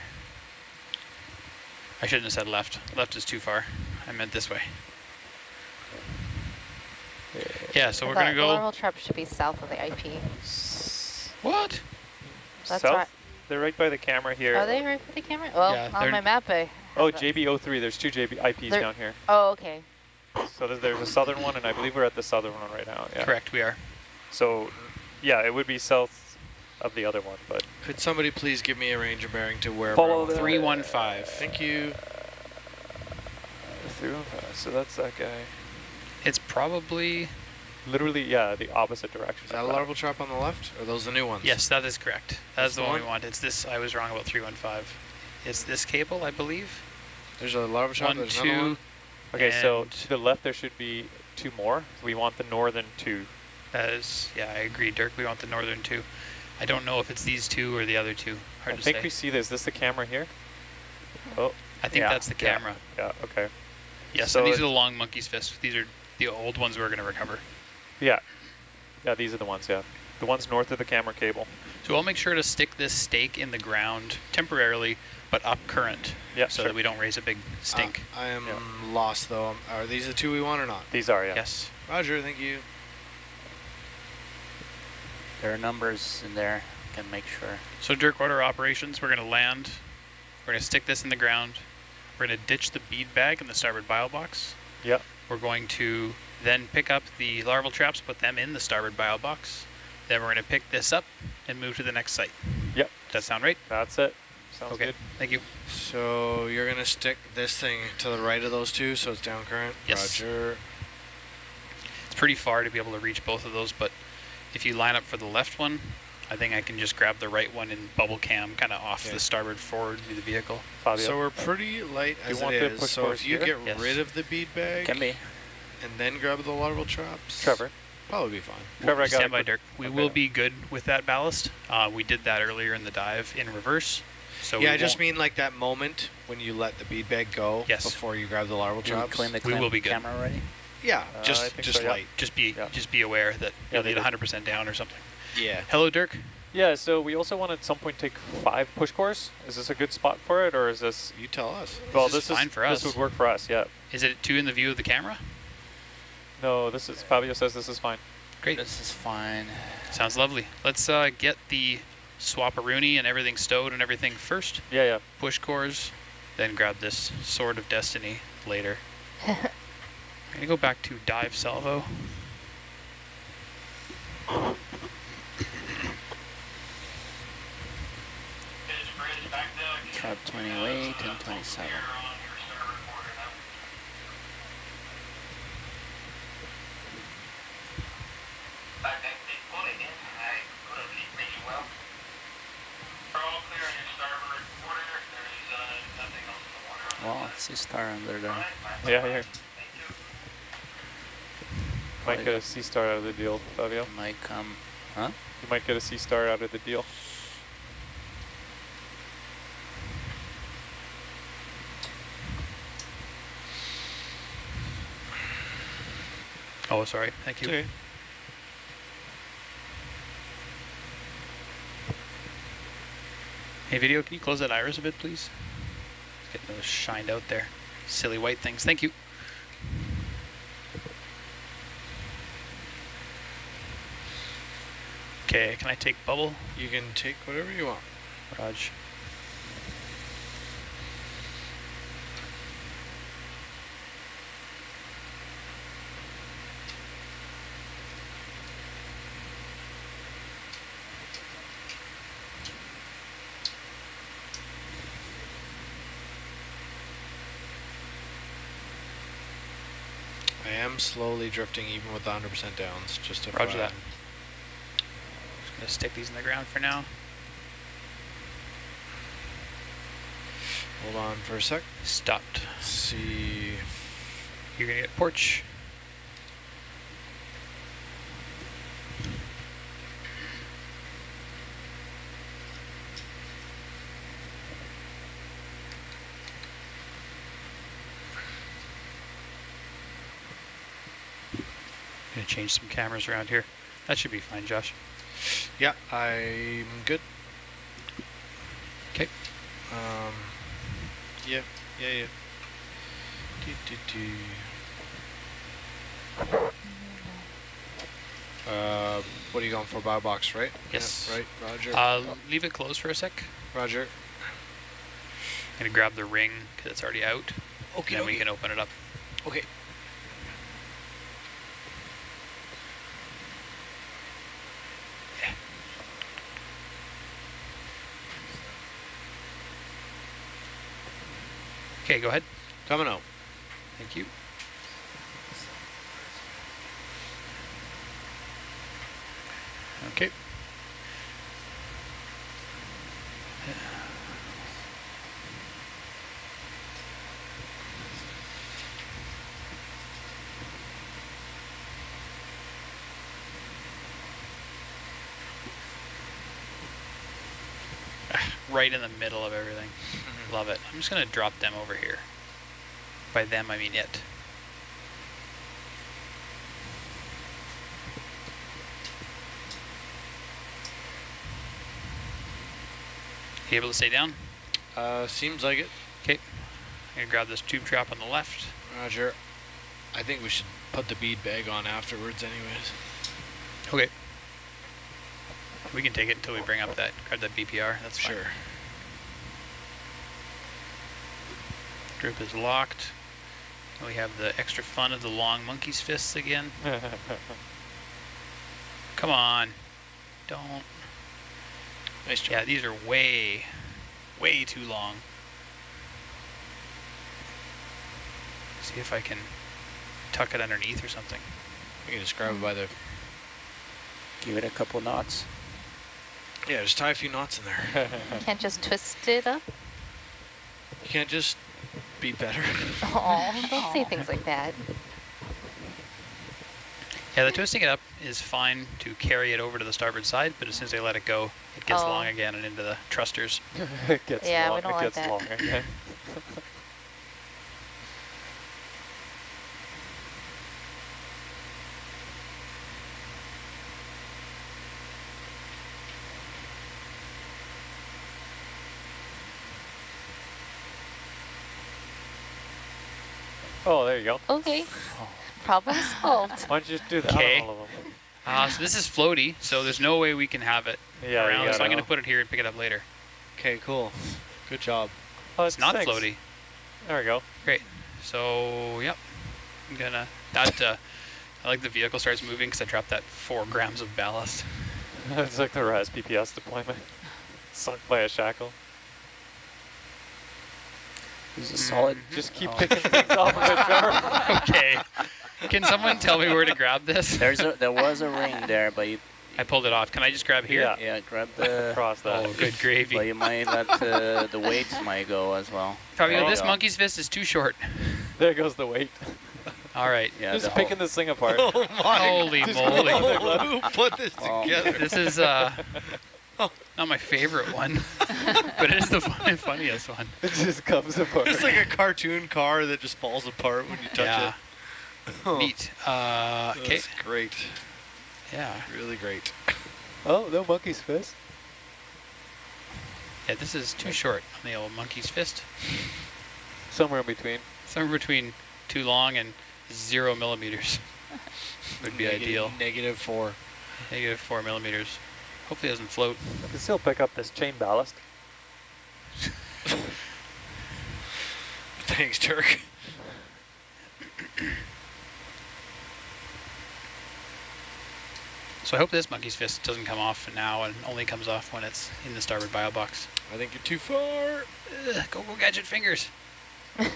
I shouldn't have said left. Left is too far. I meant this way. Yeah, so we're going to go... The larval trap should be south of the IP. What? That's South, right. they're right by the camera here. Are they right by the camera? Well, Yeah, on my map, I. Oh, have that. JB03, there's two JB IPs They're- down here. Oh, okay. So there's, there's a southern one, and I believe we're at the southern one right now. Yeah. Correct, we are. So, yeah, it would be south of the other one, but Could somebody please give me a ranger bearing to where Follow I want the- to- 315. Thank you. Uh, through. So that's that guy. It's probably... Literally, yeah, the opposite direction. Is that a larval trap on the left? Or are those the new ones? Yes, that is correct. That's That's the the one we want. It's this, I was wrong about 315. It's this cable, I believe. There's a larval trap. One, There's another two, Okay, so to the left there should be two more. We want the northern two. That is, yeah, I agree, Dirk. We want the northern two. I don't know if it's these two or the other two. Hard I to think say. we see this. Is this the camera here? Oh, I think yeah, that's the camera. Yeah, okay. Yeah, So and these are the long monkey's fists. These are the old ones we're going to recover. Yeah. Yeah, these are the ones, yeah. The ones north of the camera cable. So I'll make sure to stick this stake in the ground temporarily, but up current, Yeah, so sure. that we don't raise a big stink. Uh, I am lost though. Um, Are these the two we want or not? These are, yeah. Yes. Roger, thank you. There are numbers in there. Can make sure. So Dirk, what are our operations? We're going to land. We're going to stick this in the ground. We're going to ditch the bead bag in the starboard bio box. Yep. We're going to then pick up the larval traps, put them in the starboard bio box. Then we're going to pick this up and move to the next site. Yep. Does that sound right? That's it. Sounds okay. good. Thank you. So you're gonna stick this thing to the right of those two, so it's down current. Yes. Roger. It's pretty far to be able to reach both of those, but if you line up for the left one, I think I can just grab the right one and bubble cam kind of off Okay. the starboard forward of the vehicle. Fabio. So we're pretty light Do you as want is. So if you here? get Yes. rid of the bead bag Can be. and then grab the larval traps, Trevor. probably be fine. Trevor, I got Stand by, Dirk. We okay. will be good with that ballast. Uh, we did that earlier in the dive in reverse. So yeah, I just mean like that moment when you let the bead bag go Yes. before you grab the larval Do you traps. clean the We will clam- be good. camera already? Yeah, Uh, I just think just so, yeah. light. just be Yeah. just be aware that Yeah, you'll they need did. 100% down or something. Yeah. Hello, Dirk. Yeah, so we also want at some point take five push cores. Is this a good spot for it, or is this? You tell us. Well, This is this, fine is for us. This would work for us. Yeah. Is it two in the view of the camera? No, this is Fabio says this is fine. Great. This is fine. Sounds lovely. Let's uh, get the swapperoonie and everything stowed and everything first. Yeah, yeah. Push cores, then grab this Sword of Destiny later. I'm gonna go back to dive salvo. Trap 28 and 27. Well, sea star under there. Yeah, yeah. Might get a sea star out of the deal, Fabio. Might come, huh? You might get a sea star out of the deal. Oh, sorry. Thank you. Okay. Hey, video, can you close that iris a bit, please? Getting those shined out there. Silly white things. Thank you. Okay, can I take bubble? You can take whatever you want. Raj. I am slowly drifting even with 100% downs, just to Roger that. Just gonna stick these in the ground for now. Hold on for a sec. Stopped. see. You're gonna get porch. Gonna change some cameras around here. That should be fine, Josh. Yeah, I'm good. Okay. Um, yeah, yeah, yeah. Do, do, do. Uh, what are you going for? Buy box, right? Yes. Yeah, right, Roger. Uh, leave it closed for a sec. Roger. I'm Gonna grab the ring because it's already out. Okay, And then we can open it up. Okay. Okay, go ahead. Coming out. Thank you. Okay. Right in the middle of everything. Love it. I'm just going to drop them over here. By them, I mean it. You able to stay down? Uh, seems like it. Okay. I'm gonna grab this tube trap on the left. Roger. I think we should put the bead bag on afterwards anyways. Okay. We can take it until we bring up that, grab that BPR, that's fine. Sure. Group is locked. We have the extra fun of the long monkey's fists again. Come on. Don't. Nice job. Yeah, these are way, way too long. See if I can tuck it underneath or something. You can just grab it by the. Give it a couple knots. Yeah, just tie a few knots in there. You can't just twist it up? You can't just be better. Don't say things like that. Yeah, the twisting it up is fine to carry it over to the starboard side, but as soon as they let it go, it gets Oh. long again and into the thrusters. it gets Yeah, we long. don't it like gets that. long again. Oh, there you go. Okay. Problem solved. Why don't you just do that Okay. on all of them? Uh, so this is floaty, so there's no way we can have it Yeah, around, so I'm going to put it here and pick it up later. Okay, cool. Good job. Oh, It's not sinks. floaty. There we go. Great. So, yep. I'm gonna, that, uh, I like the vehicle starts moving because I dropped that four grams of ballast. it's like the RAS PPS deployment. Sunk by a shackle. This is solid. Just keep picking things off of it, Trevor. okay. Can someone tell me where to grab this? There's a there was a ring there, but you I pulled it off. Can I just grab here? Yeah. yeah grab the. Cross that. Oh, good gravy. But you might let the the weights might go as well. Fabio, There this go. monkey's fist is too short. There goes the weight. All right. Yeah, Just the picking this thing apart. Oh my Holy moly. Who put this Oh. together? This is uh, not my favorite one, but it is the fun funniest one. it just comes apart. It's like a cartoon car that just falls apart when you touch yeah. it. Neat. Uh, okay. That's great. Yeah. Really great. oh, no monkey's fist. Yeah, this is too short on the old monkey's fist. Somewhere in between. Somewhere between too long and zero millimeters would be Negative- ideal. Negative four. Negative four millimeters. Hopefully it doesn't float. I can still pick up this chain ballast. Thanks, Turk. So I hope this monkey's fist doesn't come off now and only comes off when it's in the starboard bio box. I think you're too far. Ugh, go go gadget fingers. eh,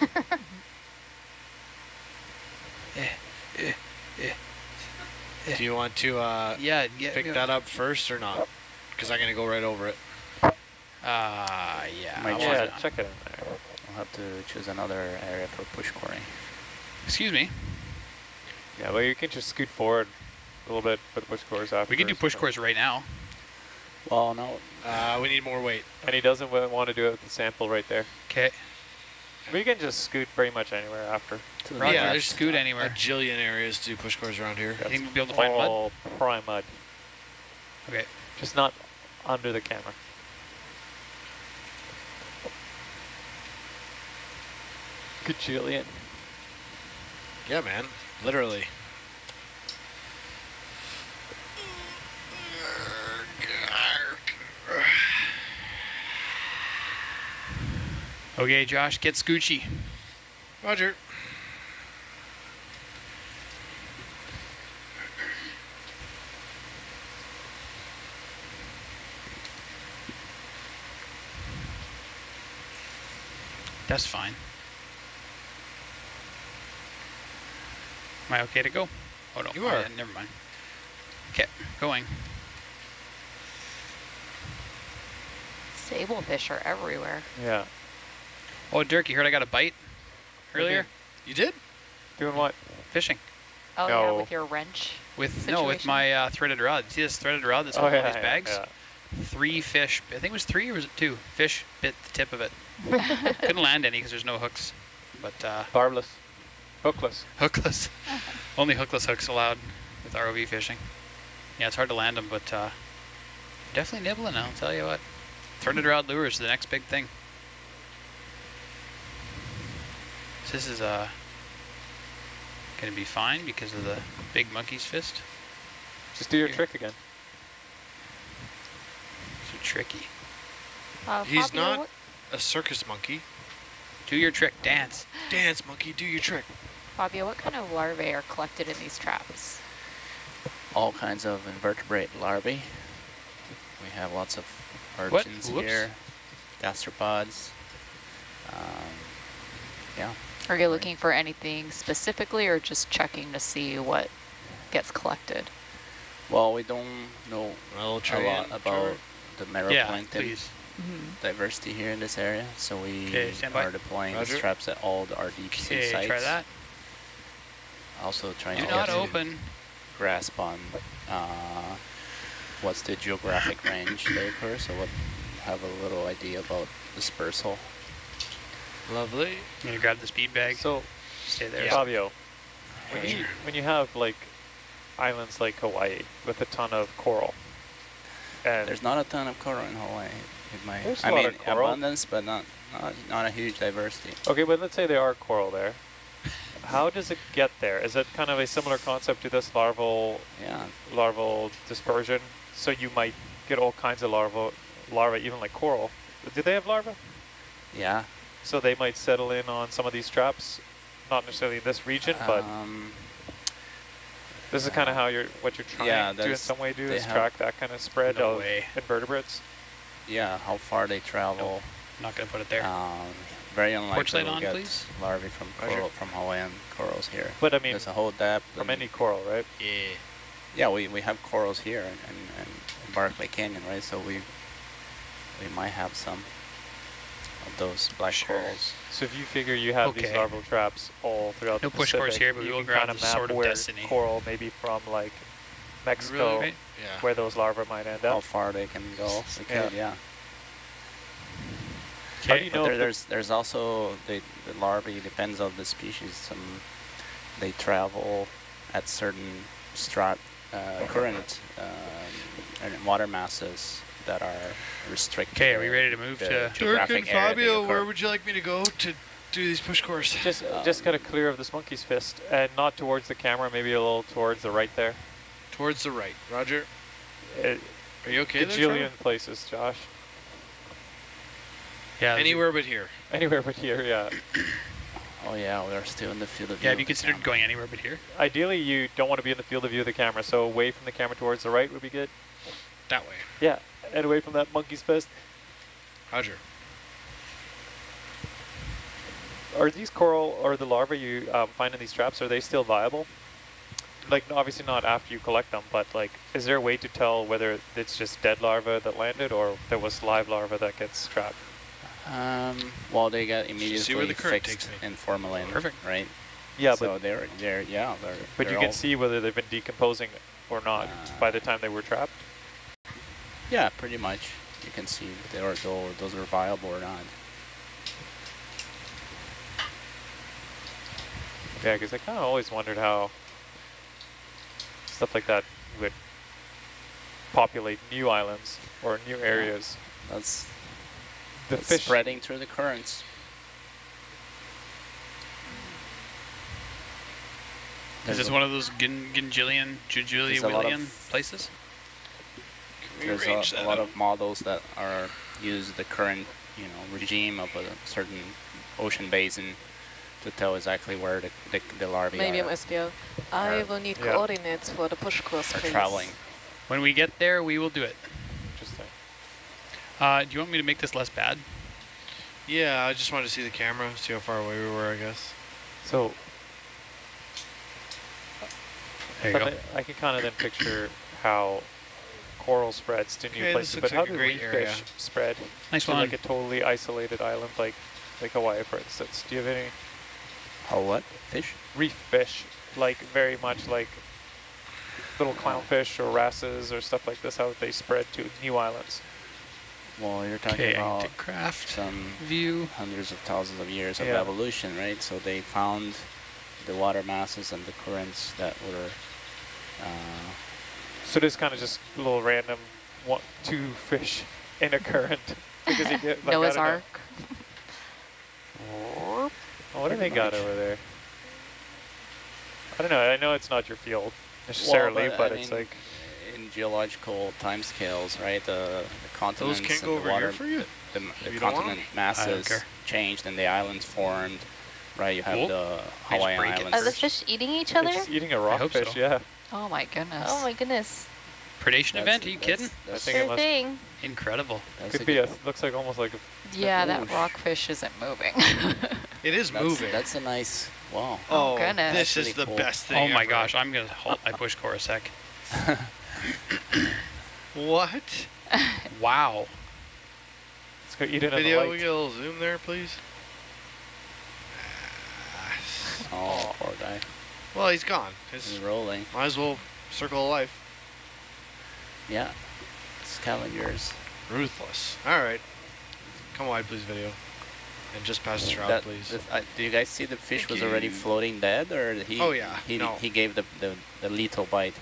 eh, eh. Do you want to uh, Yeah, yeah. pick yeah. that up first or not? Because I'm going to go right over it. Uh, yeah. Might yeah, check it in there. We'll have to choose another area for push quarry. Excuse me. Yeah, well, you can just scoot forward a little bit for the push cores after. We can do push cores right now. Well, no, Uh, we need more weight. And he doesn't want to do it with the sample right there. Okay. We can just scoot pretty much anywhere after. the Roger. Yeah, left. there's scoot a anywhere. jillion areas to do push cores around here. You think we'll be able to find mud? all prime mud. Okay. Just not under the camera. Gajillion. Yeah, man. Literally. Okay, Josh, get Scoochie. Roger. That's fine. Am I okay to go? Oh no, You oh, are. yeah, never mind. Okay, going. Sablefish are everywhere. Yeah. Oh, Dirk, you heard I got a bite earlier? You did? Doing what? Fishing. Oh yeah, with your wrench. With no, with my uh, threaded rod. See this threaded rod that's Oh, holding yeah, all these yeah, bags? yeah. Three fish. I think it was three or was it two? Fish bit the tip of it. Couldn't land any because there's no hooks. But uh, Barbless. Hookless. hookless. Only hookless hooks allowed with ROV fishing. Yeah, it's hard to land them, but uh, definitely nibbling. I'll tell you what. Threaded rod lures is the next big thing. So this is uh, gonna be fine because of the big monkey's fist. Just do your Here. trick again. So tricky. Uh, He's Fabio, not- what- A circus monkey. Do your trick, dance. Dance, monkey, do your trick. Fabio, what kind of larvae are collected in these traps? all kinds of invertebrate larvae. We have lots of What? urchins here, gastropods. Um, yeah, Are you looking for anything specifically or just checking to see what gets collected? well, we don't know I'll a try lot and about the Yeah, meroplankton please. diversity here in this area, so we are deploying these Roger. traps at all the RDPC Okay, sites. try that. Also trying Do to not get a open. grasp on uh, what's the geographic range they occur, so we'll have a little idea about dispersal. Lovely. I'm gonna grab the bead bag. So, Stay there. Fabio, when you, when you have like islands like Hawaii with a ton of coral, and There's not a ton of coral in Hawaii. It might, There's I a lot mean, of coral. abundance, but not, not not a huge diversity. okay, but let's say there are coral there. how does it get there? Is it kind of a similar concept to this larval Yeah. larval dispersion? So you might get all kinds of larvae, larvae, even like coral. Do they have larvae? Yeah. So they might settle in on some of these traps, not necessarily in this region, but Um, this is kind of how you're, what you're trying yeah, to in some way do is track that kind of spread No of way. invertebrates. yeah, how far they travel. Not going to put it there. Um, very unlikely light we'll on, get please. larvae from Roger. coral, from Hawaiian corals here. But I mean, There's a whole depth. from any coral, right? Yeah. Yeah, we, we have corals here in, in, in Barkley Canyon, right? So we we might have some of those black corals. So if you figure you have these larval traps all throughout No the push cores here, but you we will can grab kind of the map Sword of where Destiny. coral maybe from like Mexico, Right? Yeah. where those larvae might end up. How far they can go? We Yeah. could, yeah. How do you know But there, there's there's also the, the larvae depends on the species. Some they travel at certain strat uh, current um, and water masses that are restricted. Okay, are we ready to move to- Dirk and Fabio, where would you like me to go to do these push cores? Just, Um, just kind of clear of this monkey's fist, and not towards the camera, maybe a little towards the right there. Towards the right. Roger. It, Are you okay there, Gajillion Trevor? places, Josh. Yeah. Anywhere but here. Anywhere but here, yeah. Oh yeah, we are still in the field of Yeah, view Yeah, have you considered camera. going anywhere but here? Ideally, you don't want to be in the field of view of the camera, so away from the camera towards the right would be good. That way. Yeah, and away from that monkey's fist. Roger. Are these coral or the larvae you um, find in these traps, are they still viable? Like, obviously not after you collect them, but like, is there a way to tell whether it's just dead larvae that landed or there was live larvae that gets trapped? Um, well, they get see immediately where the current fixed takes me. in formalin, Perfect. right? Yeah, so but they're they're yeah they're. but they're you can see whether they've been decomposing or not by the time they were trapped. Yeah, pretty much. You can see if they are those those are viable or not. Yeah, because I kind of always wondered how stuff like that would populate new islands or new areas. That's The that's fish spreading through the currents. Is this one of those Gin Gingillian, There's a lot of- Jujullian places? There's a, a lot up? of models that are use the current you know regime of a certain ocean basin to tell exactly where the the, the larvae Maybe are, it must be. a- I will need Yeah. coordinates for the push cores, are please. traveling. When we get there, we will do it. Interesting. Uh, do you want me to make this less bad? Yeah, I just wanted to see the camera, see how far away we were, I guess. So There you go. I, I can kind of then picture how coral spreads to new Okay, places, but how like a do reef area. fish spread Nice to one. like a totally isolated island like like Hawaii, for instance? Do you have any How what fish? reef fish, like very much like little clownfish or wrasses or stuff like this, how they spread to new islands? Well, you're talking about to craft some view. hundreds of thousands of years of Yeah. evolution, right? So they found the water masses and the currents that were uh, So this kind of just little random one, two fish in a current because you get like, Noah's I don't know. Ark. Oh, what do they Pretty got over there? I don't know. I know it's not your field necessarily, Well, but, I it's mean, like in geological timescales, right? The, the continents can't go the over water, here for you? the, the you continent masses changed and the islands formed, right? You have Cool. the Hawaiian Islands. Are the fish eating each other? it's eating a hope rockfish. so. Yeah, Oh my goodness. Oh my goodness. Predation That's- event? Are you kidding? I That's, think Sure must- thing. Incredible. that's could a be a. Looks like almost like a. Yeah, that Oof. rockfish isn't moving. It is that's, moving. That's a nice. Wow. Oh, oh, goodness. This is the cool. best thing Oh my ever. gosh, I'm gonna halt my push core a sec. What? Wow. Let's go eat it in the Video, light. we get a little zoom there, please. Oh, poor guy. Well, he's gone. His, He's rolling. might as well circle of life. Yeah. Scavengers. Ruthless. All right. Come wide, please, video. And just pass the shroud, That- please. the- uh, do you guys see the fish Thank was already floating dead, or he? Oh, yeah. He No. he gave the, the the lethal bite.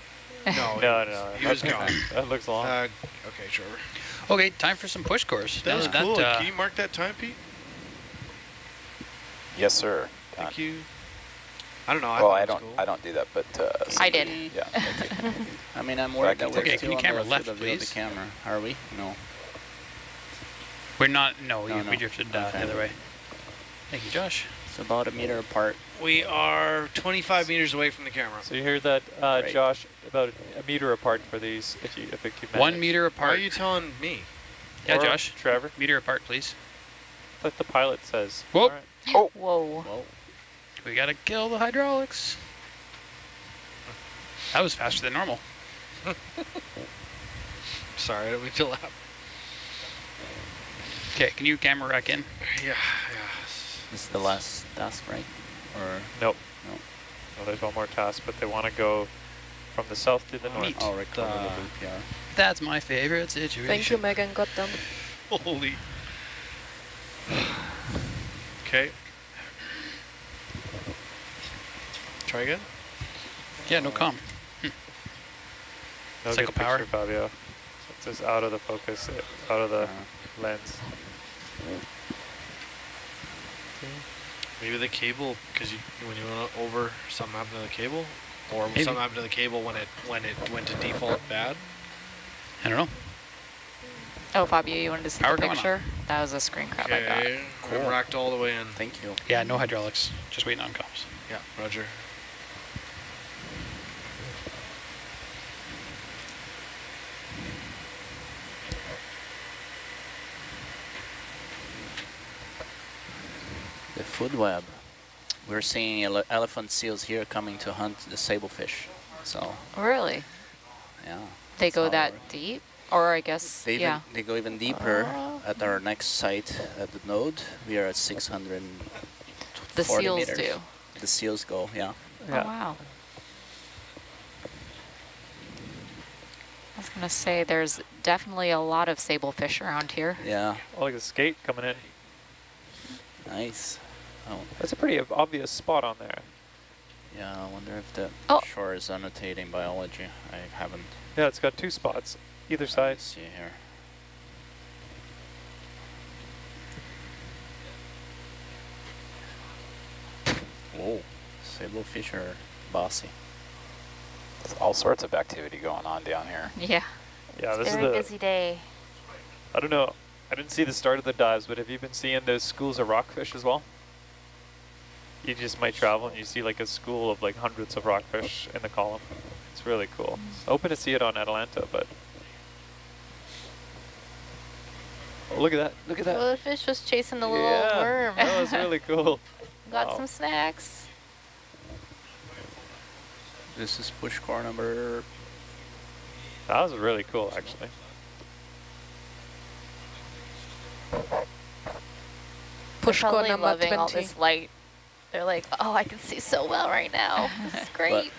no, No, he, no, no. he was that- gone. That looks long. Uh, okay, Trevor. Okay, time for some push cores. That Now was that, cool. uh, Can you mark that time, Pete? Yes, sir. Thank you. I don't know. I well, I don't. cool. I don't do that, but uh, I did. Yeah. thank. I mean, I'm So worried can that we're Okay, still can you camera the left, field of view please? the camera. Are we? No. We're not, no, No, you, no. we drifted uh, Okay. the other way. Thank you, Josh. It's about a meter apart. We are 25 meters away from the camera. So you hear that, uh, Great. Josh, about a meter apart for these, if you if it can One manage. meter Why are you telling me? Yeah, Or Josh. Trevor, Meter apart, please. like the pilot says. Whoop. All right. Whoa. Whoa. We gotta kill the hydraulics. That was faster than normal. Sorry, I don't mean to laugh. Okay, can you camera rack in? Yeah, yeah. This is the last task, right? Or Nope. No. No, there's one more task, but they want to go from the south to the north. Neat. I'll recover Uh, the loop here. That's my favorite situation. Thank you, Megan. Got them. Holy. Okay. Try again. Yeah, no com. No Cycle good power. picture, Fabio. It's just out of the focus, uh, out of the Uh, lens. Maybe the cable, because you when you went over, something happened to the cable, or Maybe. something happened to the cable when it when it went to default bad. I don't know. Oh, Fabio, you wanted to see Power the going on. picture? That was a screen grab I got. Okay, Cool. I'm racked all the way in. Thank you. Yeah, no hydraulics. Just waiting on comms. Yeah, Roger. The food web. We're seeing ele elephant seals here coming to hunt the sablefish. So, Really? yeah. They go that deep? Or I guess, They, yeah. even, they go even deeper Oh. at our next site at the node. We are at 600. The seals do. The seals go, yeah. Oh, yeah. Oh, wow. I was going to say there's definitely a lot of sablefish around here. Yeah, Oh, look at the skate coming in. nice. Oh, That's a pretty obvious spot on there. yeah, I wonder if the Oh. shore is annotating biology. I haven't Yeah, it's got two spots, either I side. see here. Whoa, sablefish are bossy. There's all sorts of activity going on down here. Yeah. Yeah, this is Very the. busy day. I don't know. I didn't see the start of the dives, but have you been seeing those schools of rockfish as well? You just might travel and you see like a school of like hundreds of rockfish in the column. It's really cool. Mm. Open to see it on Atalanta, but. Oh, look at that! Look at that! Well, the fish was chasing the little yeah, worm. that was really cool. Got Wow. some snacks. This is push car number. That was really cool, actually. Push They're go probably number loving all this light. They're like, oh, I can see so well right now. This is great.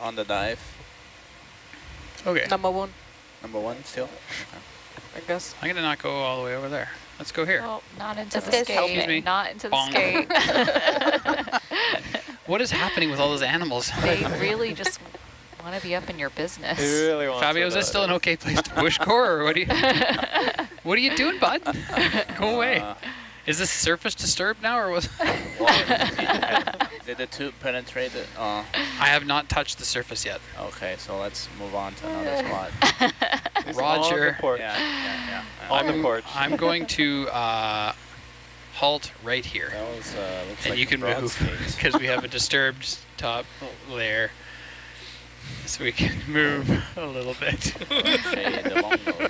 on the dive. Okay, Number one, Number one still. I guess. I'm gonna not go all the way over there. Let's go here. Oh, not into This the skate. helping me. Not into the Bong. skate. What is happening with all those animals? they really just want to be up in your business. He really wants Fabio, it, is this still an okay place to push core, or what are you, what are you doing, bud? Go away. Uh, Is this surface disturbed now, or was? did the tube penetrate it? Uh, I have not touched the surface yet. okay, so let's move on to another spot. Roger. On the porch. Yeah, yeah, yeah. yeah. On the I'm- porch. I'm going to uh, halt right here, That was, uh, looks and like you can move because we have a disturbed top layer, so we can move a little bit.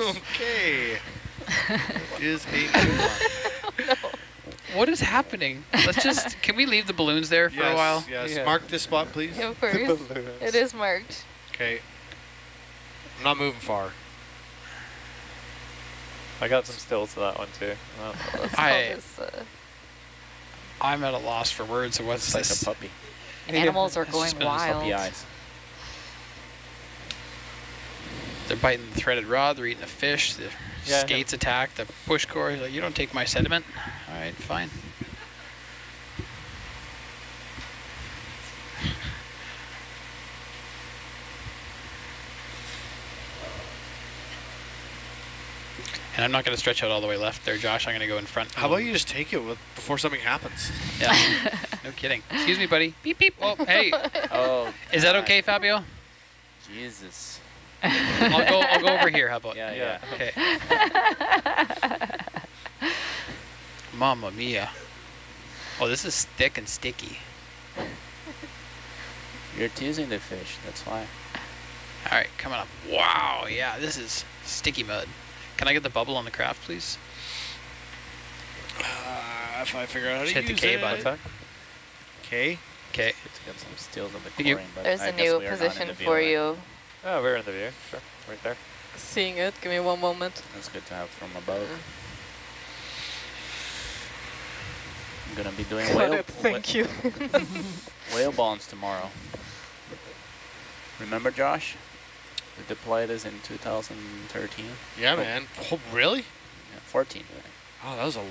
Okay, the long nose. Okay. is What is happening? Let's just, can we leave the balloons there for yes, a while? Yes. Yeah. Mark this spot, please. of course. it is marked. Okay. I'm not moving far. I got some stills to that one too. Well, I- call this, uh, I'm at a loss for words. So what's It's like this? a puppy. Animals are going just been a wild. Puppy eyes. They're biting the threaded rod. They're eating the fish. The Yeah, I know. skates attack the push core. He's like, you don't take my sediment. All right, fine. And I'm not going to stretch out all the way left there, Josh. I'm going to go in front. How about you just take it with, before something happens? Yeah. No kidding. Excuse me, buddy. Beep beep. Oh, hey. Oh. Is that okay, Fabio? Jesus. I'll go. I'll go over here. How about? Yeah, yeah. Okay. Mamma mia. Oh, this is thick and sticky. You're teasing the fish, that's why. All right, coming up. Wow, yeah, this is sticky mud. Can I get the bubble on the craft, please? Uh, if I figure out how to Just hit the use K it. button. K. Okay. It's got some steals of the Thank you. chlorine, but There's I a new we are not in position the view for right? you. Oh, we're in the view. Sure, right there. Seeing it. Give me one moment. That's good to have from above. Uh-huh. I'm gonna be doing Got whale, it, thank you. whale bonds tomorrow. Remember, Josh? We deployed this in 2013. Yeah, man. Oh, really? Yeah, 14. I. Oh, that was a lo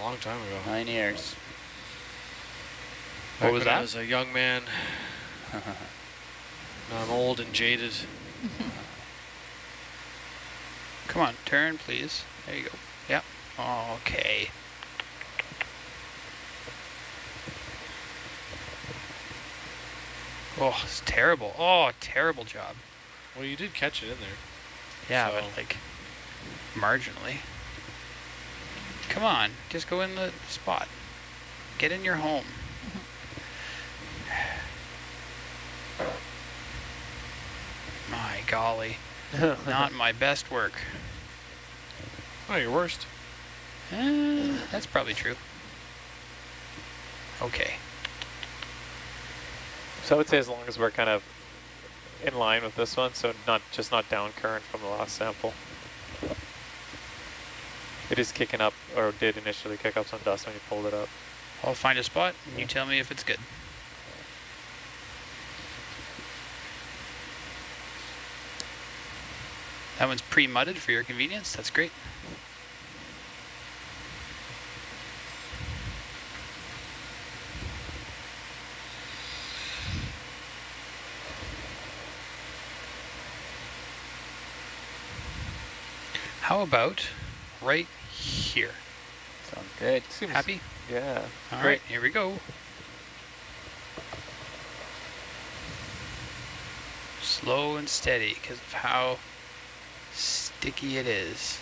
long time ago. Nine years. Back was when I that? was a young man. I'm old and jaded. Come on, turn, please. There you go. Yep. Okay. Oh, it's terrible. Oh, terrible job. Well, you did catch it in there. Yeah, So- but like marginally. Come on, just go in the spot. Get in your home. My golly, not my best work. Oh, your worst. Eh, that's probably true. Okay. So I would say as long as we're kind of in line with this one, so not just not down current from the last sample. It is kicking up, or did initially kick up some dust when you pulled it up. I'll find a spot and you tell me if it's good. That one's pre-mudded for your convenience. That's great. How about right here? Sounds good. Seems, Happy? Yeah. All great. right, here we go. Slow and steady because of how sticky it is.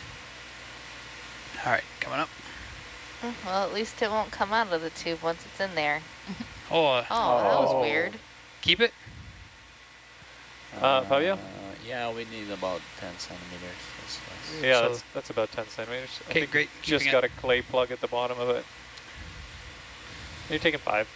All right, coming up. Mm, Well, at least it won't come out of the tube once it's in there. Oh, uh, Oh, that was Oh. weird. keep it. Uh, Fabio? yeah, we need about 10 centimeters. That's, that's Yeah, So- that's, that's about 10 centimeters. Okay, great. Just got it. a clay plug at the bottom of it. You're taking five.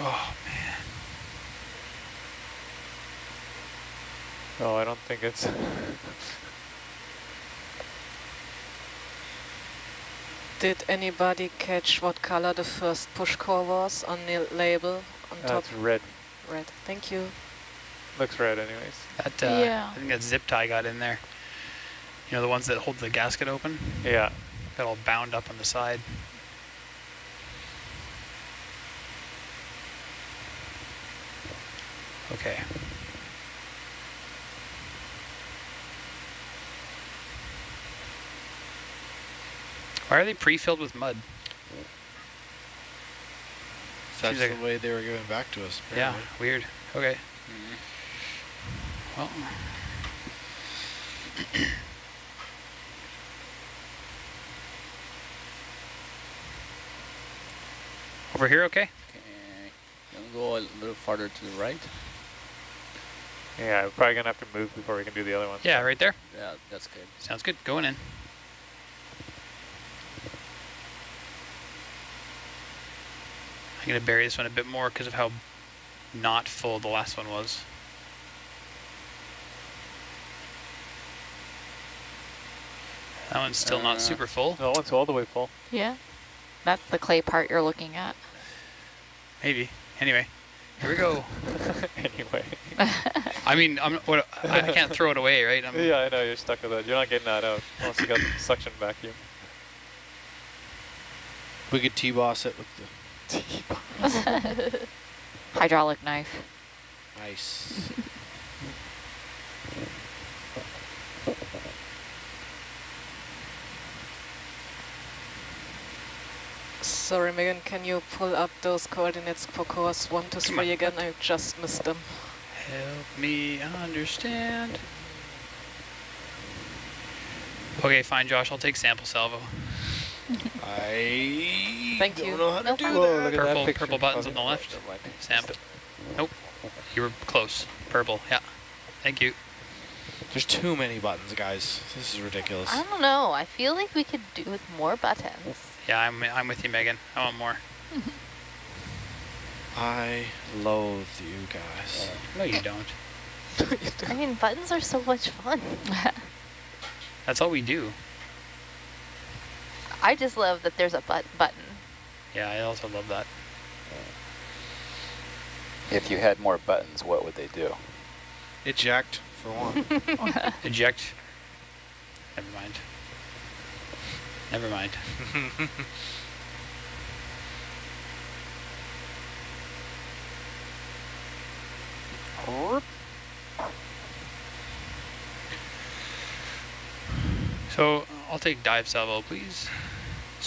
Oh man. Oh, I don't think it's. Did anybody catch what color the first push core was on the label on top? That's red. Red. Thank you. Looks red, anyways. That uh, Yeah. I think that zip tie got in there. You know the ones that hold the gasket open? Yeah. Got all bound up on the side. Okay. Why are they pre-filled with mud? That's like the way they were giving back to us. Yeah, weird. Okay. Mm-hmm. Well. Over here, okay? Okay. Gonna go a little farther to the right. Yeah, we're probably gonna have to move before we can do the other one. Yeah, right there. Yeah, that's good. Sounds good. Going in. I'm going to bury this one a bit more because of how not full the last one was. That one's still not Uh, super full. No, it's all the way full. Yeah. That's the clay part you're looking at. Maybe. Anyway, here we go. anyway. I mean, I'm, what, I I can't throw it away, right? I'm, yeah, I know, you're stuck with it. You're not getting that out unless you got the suction vacuum. We could T-boss it with the... Hydraulic knife. Nice. Sorry, Megan, can you pull up those coordinates for course one to three again? I just missed them. Help me understand. Okay, fine, Josh. I'll take sample salvo. I Thank don't you. know how to do problem. Whoa, that. look at that Purple, picture. purple buttons on the left. Sample. Nope. You were close. Purple. Yeah. Thank you. There's too many buttons, guys. This is ridiculous. I don't know. I feel like we could do with more buttons. Yeah, I'm, I'm with you, Megan. I want more. I loathe you guys. Uh, no, you don't. I mean, buttons are so much fun. That's all we do. I just love that there's a but button. Yeah, I also love that. If you had more buttons, what would they do? Eject, for one. Eject. Never mind. Never mind. So I'll take dive salvo, please.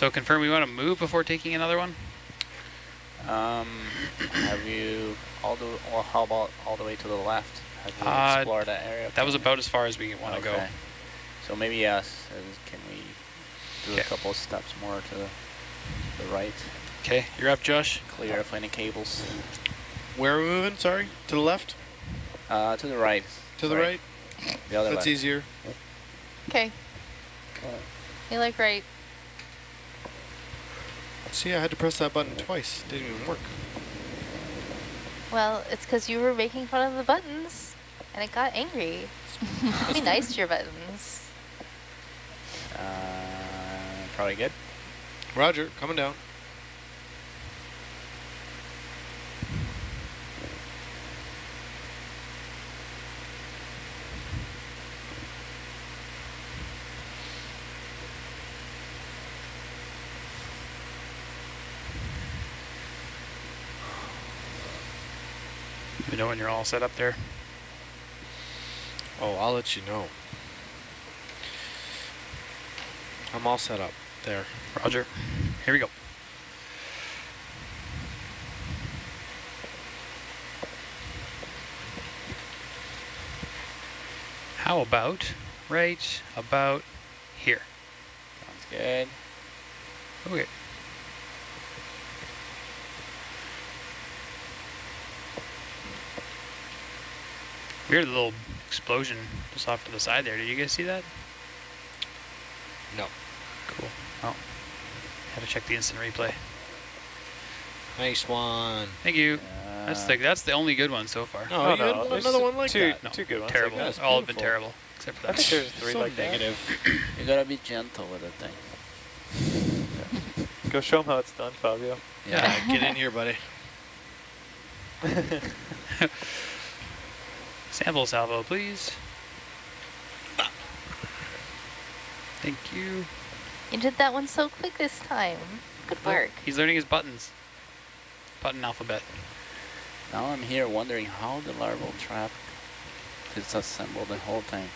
So confirm we want to move before taking another one? Um, have you all the, or how about all the way to the left? Have you Uh, explored that area? That was about as far as we want to go. Okay. So maybe yes, can we do a Okay. couple steps more to the, the right? Okay, you're up, Josh. Clear of any cables. Where are we moving? Sorry? To the left? Uh, to the right. To the Sorry. right? The other That's left. easier. Okay. You like right. See, I had to press that button twice. Didn't even work. Well, it's because you were making fun of the buttons, and it got angry. Be nice to your buttons. Uh, probably good. Roger, coming down. Know when you're all set up there. Oh, I'll let you know. I'm all set up there. Roger. Here we go. How about right about here? Sounds good. Okay. Weird little explosion just off to the side there. Did you guys see that? No. Cool. Oh. Had to check the instant replay. Nice one. Thank you. that's the that's the only good one so far. No, Oh, you had no, one- another one like two, that. No, two good ones. terrible. Like. All have been terrible, except for that. I that. think there's three So like that. negative. You gotta be gentle with the thing. Go show them how it's done, Fabio. Yeah, get in here, buddy. Sample salvo, please. Thank you. You did that one so quick this time. Good work. He's learning his buttons. Button alphabet. Now I'm here wondering how the larval trap disassembled the whole thing.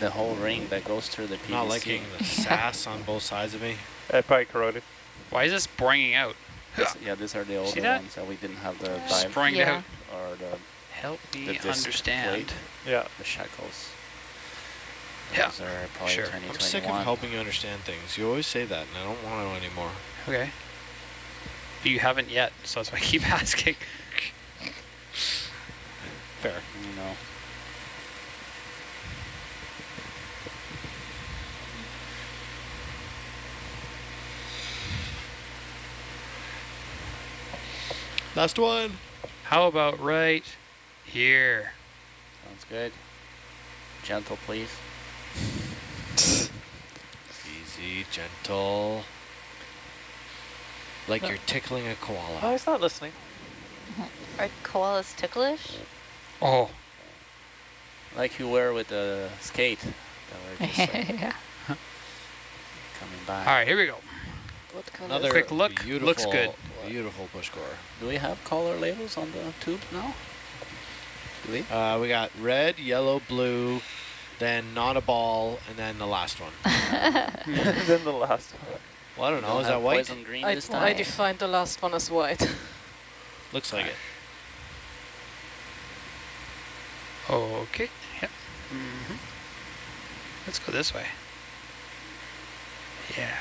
The whole ring that goes through the PVC. Not liking the sass on both sides of me. It probably corroded. Why is this springing out? This- yeah, these are the older ones that we didn't have the dive Sprung Yeah. out. or the, Help me the understand. plate, Yeah. the shackles. Yeah, Those are probably sure. 2021. I'm sick of helping you understand things. You always say that, and I don't want to anymore. Okay. But You haven't yet, so that's why I keep asking. Fair. You know. Last one. How about right here? Sounds good. Gentle, please. Easy, gentle. Like you're tickling a koala. Oh, koala. he's not listening. Are koalas ticklish? Oh, Like you were with the skate that were just uh, yeah. coming by. all right, here we go. cool Another Quick look, beautiful, looks good. Beautiful push core. Do we have color labels on the tube now? Do we? Uh, we got red, yellow, blue, then not a ball, and then the last one. then the last one. Well, I don't know. Don't Is that white? poison green I, this I defined the last one as white. Looks like it. Okay. Yep. hmm Let's go this way. Yeah.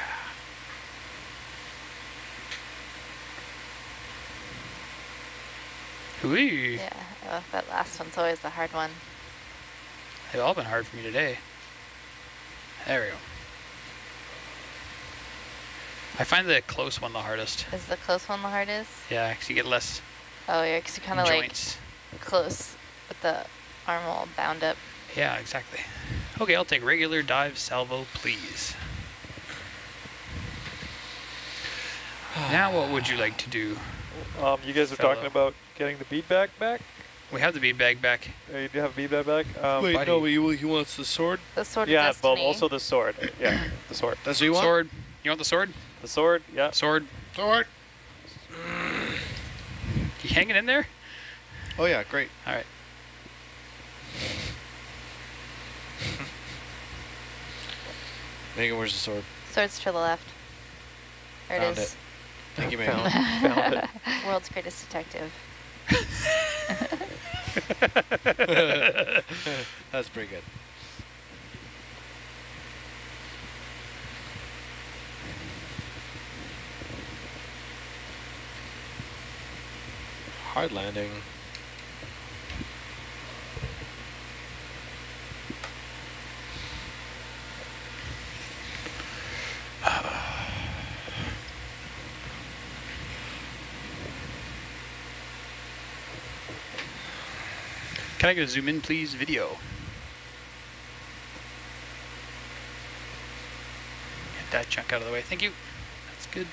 Whee! Yeah, oh, that last one's always the hard one. They've all been hard for me today. There we go. I find the close one the hardest. Is the close one the hardest? Yeah, because you get less Oh yeah, because you're kind of like joints. close with the arm all bound up. Yeah, exactly. Okay, I'll take regular dive salvo, please. now what would you like to do? Um, you guys are Fellow. talking about getting the bead bag back? We have the bead bag back. Uh, you do have a bead bag back? Um, Wait, no, he, he wants the sword? The sword yeah, of but also the sword. Yeah, the sword. That's what you want? Sword. You want the sword? The sword, yeah. Sword. Sword. You hanging in there? Oh, yeah, great. All right. Megan, where's the sword? Sword's to the left. There Found it is. Thank you, Megan. Found it. World's greatest detective. That's pretty good. Hard landing. Can I get a zoom in, please? Video. Get that junk out of the way. Thank you. That's good.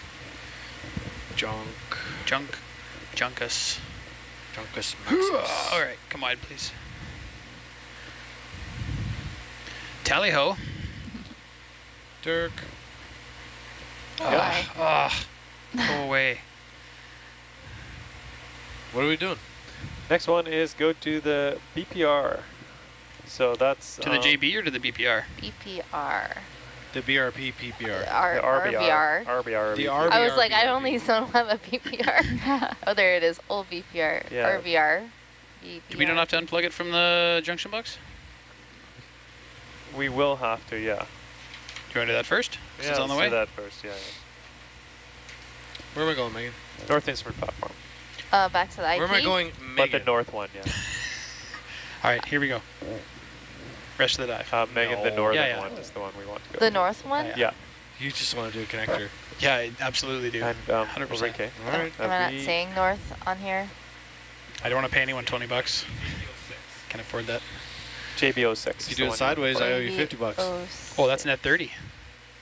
Junk. Junk. Junkus. Junkus Maximus. All right, come on, please. Tally ho. Dirk. Ah, ah, go away. What are we doing? Next one is go to the BPR. So that's To the um, JB or to the BPR? BPR. The BRP PPR. R- the RBR. RBR. RBR. The BPR. RBR. I was like, I only don't have a BPR. oh, there it is. Old BPR. Yeah. RBR. Do we don't have to unplug it from the junction box? We will have to, yeah. Do you want to do that first? Yeah, is on the way? do that first, yeah. Where am I going, Megan? yeah. North Instrument Platform. Uh, back to the IP. Where am I going, But Megan? the north one, yeah. All right, here we go. Rest of the dive. Uh, Megan, the No. northern Yeah, yeah. one is the one we want to go. The north one? Yeah. Yeah, You just want to do a connector. Yeah, I absolutely do. and um, 100%. Ulrike. All right. Am I not Every- saying north on here? I don't want to pay anyone 20 bucks. Can afford that. JB06. If you do it sideways, I owe you 50 bucks. Oh, that's net 30.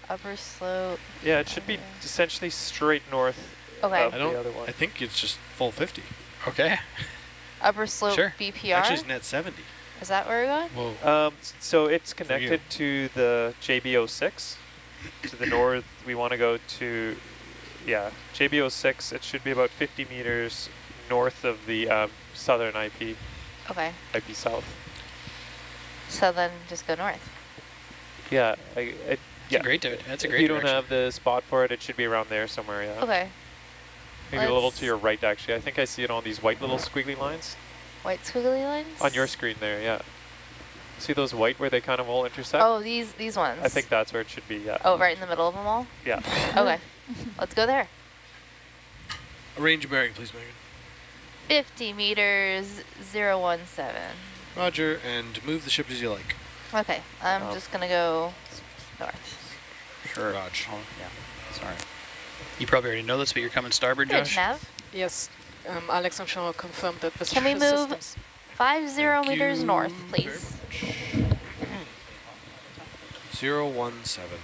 Upper slope. Yeah, it should be essentially straight north Okay. I don't. the other one. I think it's just full 50. Okay. Upper slope Sure. BPR. Actually, it's net 70. Is that where we're going? Whoa. Um, so it's connected to the JB06. To the north, we want to go to, yeah, JB06. It should be about 50 meters north of the um, southern IP, Okay. IP south. So then just go north. Yeah, I, I, That's yeah. a great dude. That's a if great you don't have the spot for it, it should be around there somewhere, yeah. Okay. Maybe a little to your right, actually. I think I see it on these white little squiggly lines. White squiggly lines? On your screen there, yeah. See those white where they kind of all intersect? Oh, these these ones. I think that's where it should be, yeah. Oh, right in the middle of them all? Yeah. Okay. Let's go there. Range bearing, please, Megan. 50 meters, 017. Roger, and move the ship as you like. Okay, I'm Oh. just going to go north. Sure. Raj. Oh, yeah. Sorry. You probably already know this, but you're coming starboard, Good, Josh. Nav. Yes, um, Alex and Sean confirmed that the Can we move systems. five zero Thank meters you north, please? Zero one seven.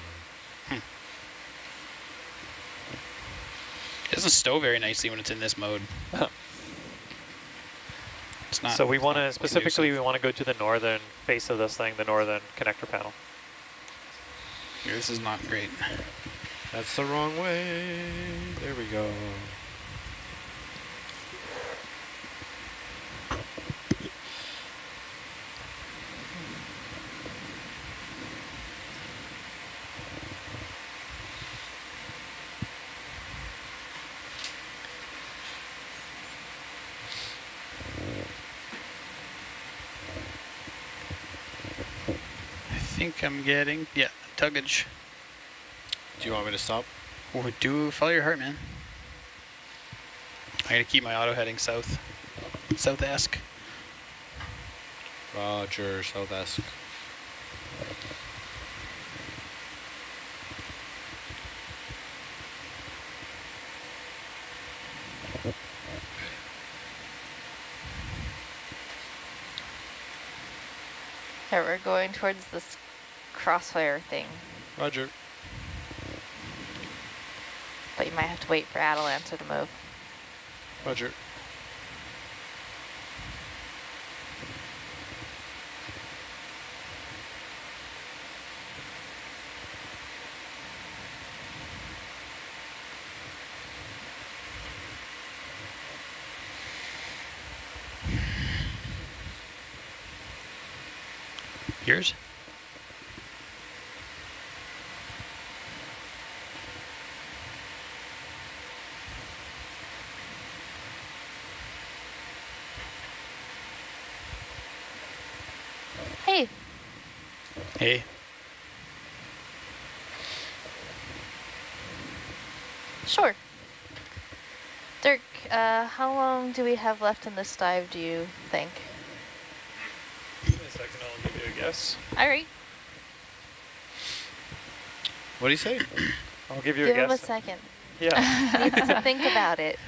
It doesn't stow very nicely when it's in this mode. It's not. so we want to, specifically, we want to go to the northern face of this thing, the northern connector panel. This is not great. That's the wrong way. There we go. I think I'm getting, yeah, tuggage. Do you want me to stop? Or do follow your heart, man. I gotta keep my auto heading south. South-esque. Roger, south-esque. Yeah, we're going towards this crossfire thing, Roger. But you might have to wait for Atalanta to move. Roger. Yours? Hey, Hey. Sure. Dirk, uh, how long do we have left in this dive, do you think? Give me a second, I'll give you a guess. All right, What do you say? I'll give you give a guess. Give him a second. Yeah. Needs to think about it.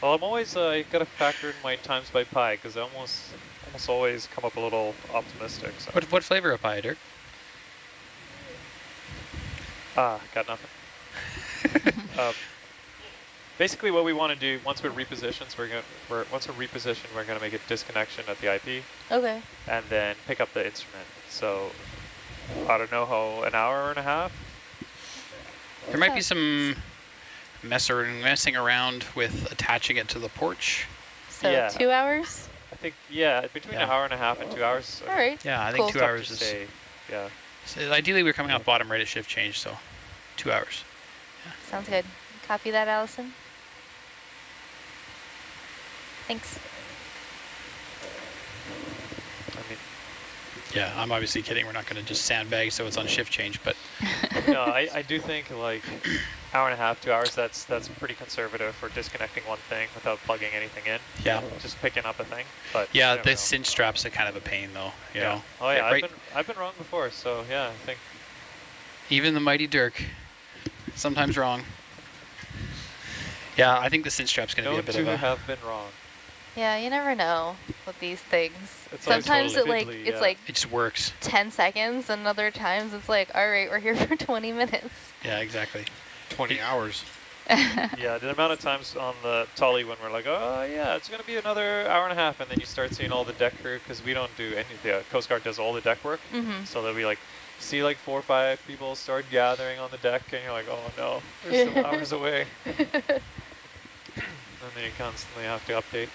Well, I'm always uh, got to factor in my times by pi because I almost almost always come up a little optimistic. So. What what flavor of pie, Dirk? Ah, got nothing. um, basically, what we want to do once we're repositioned, we're gonna we're, once we're repositioned, we're gonna make a disconnection at the IP Okay. and then pick up the instrument. So I don't know how an hour and a half. There might be some messing messing around with attaching it to the porch. So Yeah. two hours? I think yeah, between an hour and a half and two hours. All right. Yeah, I think Cool. two tough hours is. say. Yeah. So ideally, we're coming off bottom right at shift change, so two hours. Sounds good. Copy that, Allison. Thanks. I mean, Yeah, I'm obviously kidding. We're not going to just sandbag so it's on shift change, but no, I, I do think like hour and a half, two hours. That's that's pretty conservative for disconnecting one thing without plugging anything in. yeah. Just picking up a thing. But Yeah, the know. cinch strap's are kind of a pain, though. You know, Oh yeah, right- I've been I've been wrong before. So yeah, I think even the mighty Dirk, sometimes wrong. Yeah, I think the cinch strap's going to no be a bit two of a. have been wrong. Yeah, you never know with these things. It's Sometimes totally it like fiddly, it's yeah. like It just works. 10 seconds and other times it's like, all right, we're here for 20 minutes. Yeah, exactly. 20 hours. yeah, the amount of times on the Tully when we're like, oh yeah, it's gonna be another hour and a half, and then you start seeing all the deck crew because we don't do any. The Coast Guard does all the deck work, Mm-hmm. so that we like see like four or five people start gathering on the deck, and you're like, oh no, we're some hours away. And then you constantly have to update.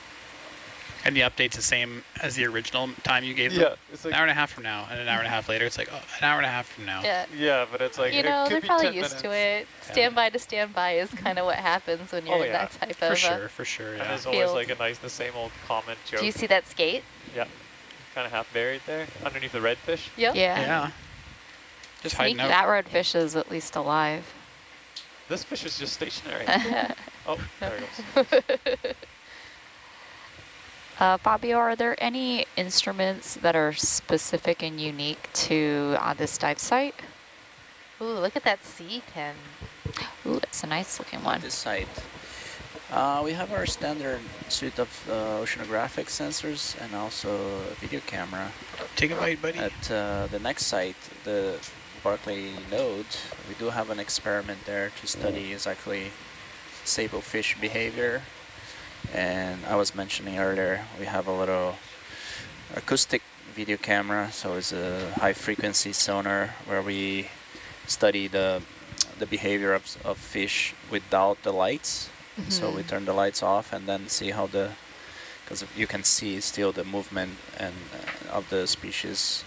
And the update's the same as the original time you gave them. Yeah, it's An hour and a half from now, and an hour and a half later, it's like oh, an hour and a half from now. Yeah. yeah, but it's like you it know, could they're be probably 10 used to minutes. it. Standby to standby is kind of what happens when you're Oh, in yeah. that type For of. uh, sure, for sure. yeah. And Yeah. there's always like a nice, the same old comment joke. Do you see that skate? Yeah, kind of half buried there underneath the redfish. Yep. Yeah. Yeah. Just hiding out. That redfish is at least alive. This fish is just stationary. oh, there it goes. Uh, Fabio, are there any instruments that are specific and unique to uh, this dive site? Ooh, look at that sea pen. Ooh, it's a nice looking one. This site. Uh, we have our standard suite of uh, oceanographic sensors and also a video camera. Take a bite, buddy. At uh, the next site, the Barkley node, we do have an experiment there to study exactly sablefish behavior. And I was mentioning earlier, we have a little acoustic video camera, so it's a high frequency sonar where we study the the behavior of, of fish without the lights. So we turn the lights off and then see how the, because you can see still the movement and uh, of the species.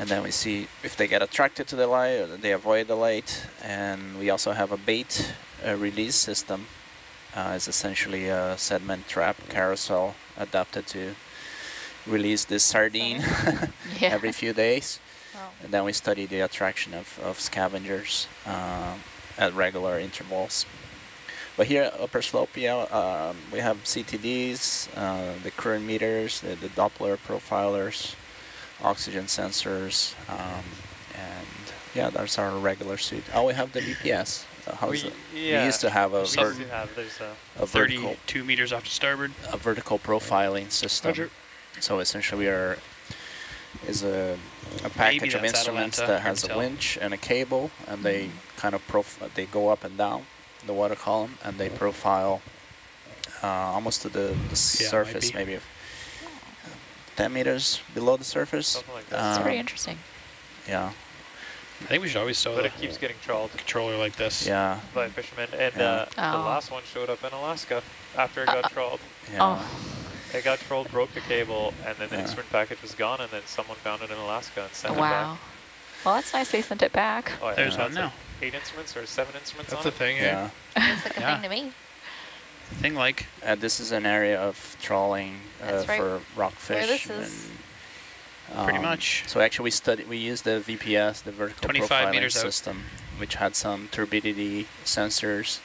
And then we see if they get attracted to the light or they avoid the light. And we also have a bait uh, release system. Uh, it's essentially a sediment trap carousel adapted to release this sardine Yeah. every few days. And then we study the attraction of, of scavengers uh, at regular intervals. But here at Upper Slope, yeah, um, we have CTDs, uh, the current meters, the, the Doppler profilers, oxygen sensors, um, and yeah, that's our regular suite. Oh, we have the VPS. Uh, how's We- it? yeah, we used to have a, we used to have- a- a vertical 32 meters off to starboard. a vertical profiling system. Roger. So essentially, we are is a a package of instruments Atalanta, that has a winch and a cable, and they kind of prof they go up and down the water column, and they profile uh, almost to the, the surface, maybe 10 meters below the surface. Something like that. That's Um, very interesting. Yeah, I think we should always stow But it keeps getting trawled controller like this. yeah, by fishermen. And Yeah. uh, the Oh. last one showed up in Alaska after it got trawled. yeah. Oh, It got trolled, broke the cable, and then the Yeah. instrument package was gone, and then someone found it in Alaska and sent wow. It back. Wow. Well, that's nice they sent it back. Oh, yeah, There's that's one now. like eight instruments or seven instruments That's on the it. thing, eh? yeah. Looks like a Yeah. thing to me. Thing like Uh, this is an area of trawling uh, right for rockfish. this is. and, Pretty um, much. So actually, we studied we used the VPS, the vertical 25 profiling meters out. system, which had some turbidity sensors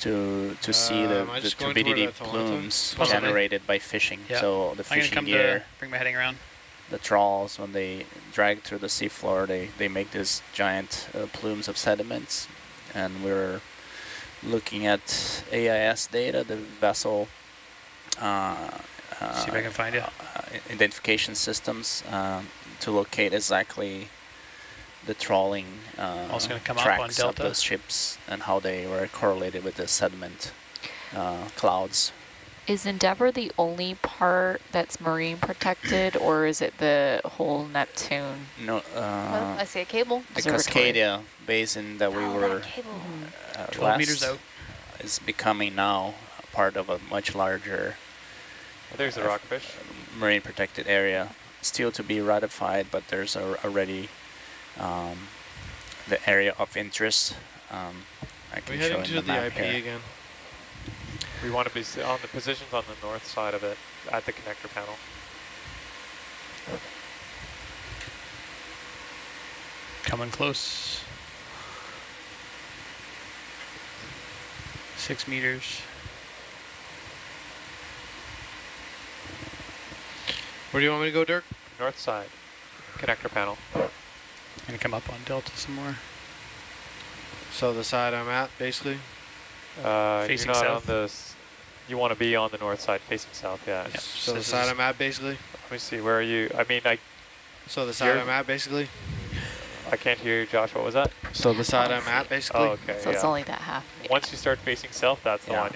to to see the, Um, the just going toward turbidity plumes Possibly. generated by fishing. Yeah. So the I'm fishing come gear, to bring my heading around. the trawls, when they drag through the seafloor, they they make these giant uh, plumes of sediments, and we're looking at AIS data, the vessel. Uh, See if I can find it. uh, identification systems um, to locate exactly the trawling uh, Also come up on tracks Delta. of those ships and how they were correlated with the sediment uh, clouds. Is Endeavour the only part that's marine protected, or is it the whole Neptune? No, Well, uh, I see a cable. the Observatory. Cascadia basin that we Oh, were that cable. uh, 12 meters out. is becoming now part of a much larger There's the rockfish. marine protected area. Still to be ratified, but there's a, already um, the area of interest. Um, I We can heading show in to the the IP here. again. We want to be on the positions on the north side of it at the connector panel. Coming close. Six meters. Where do you want me to go, Dirk? North side, connector panel. Gonna come up on Delta some more. So the side I'm at, basically. Uh, Facing you're not south. on the. S- You want to be on the north side, facing south. Yeah. Yep. So the side is- I'm at, basically. Let me see. Where are you? I mean, I So the side You're- I'm at, basically. I can't hear you, Josh. What was that? So the side I'm at, basically. Oh, okay. So it's only that half. Once you start facing south, that's the Yeah. one.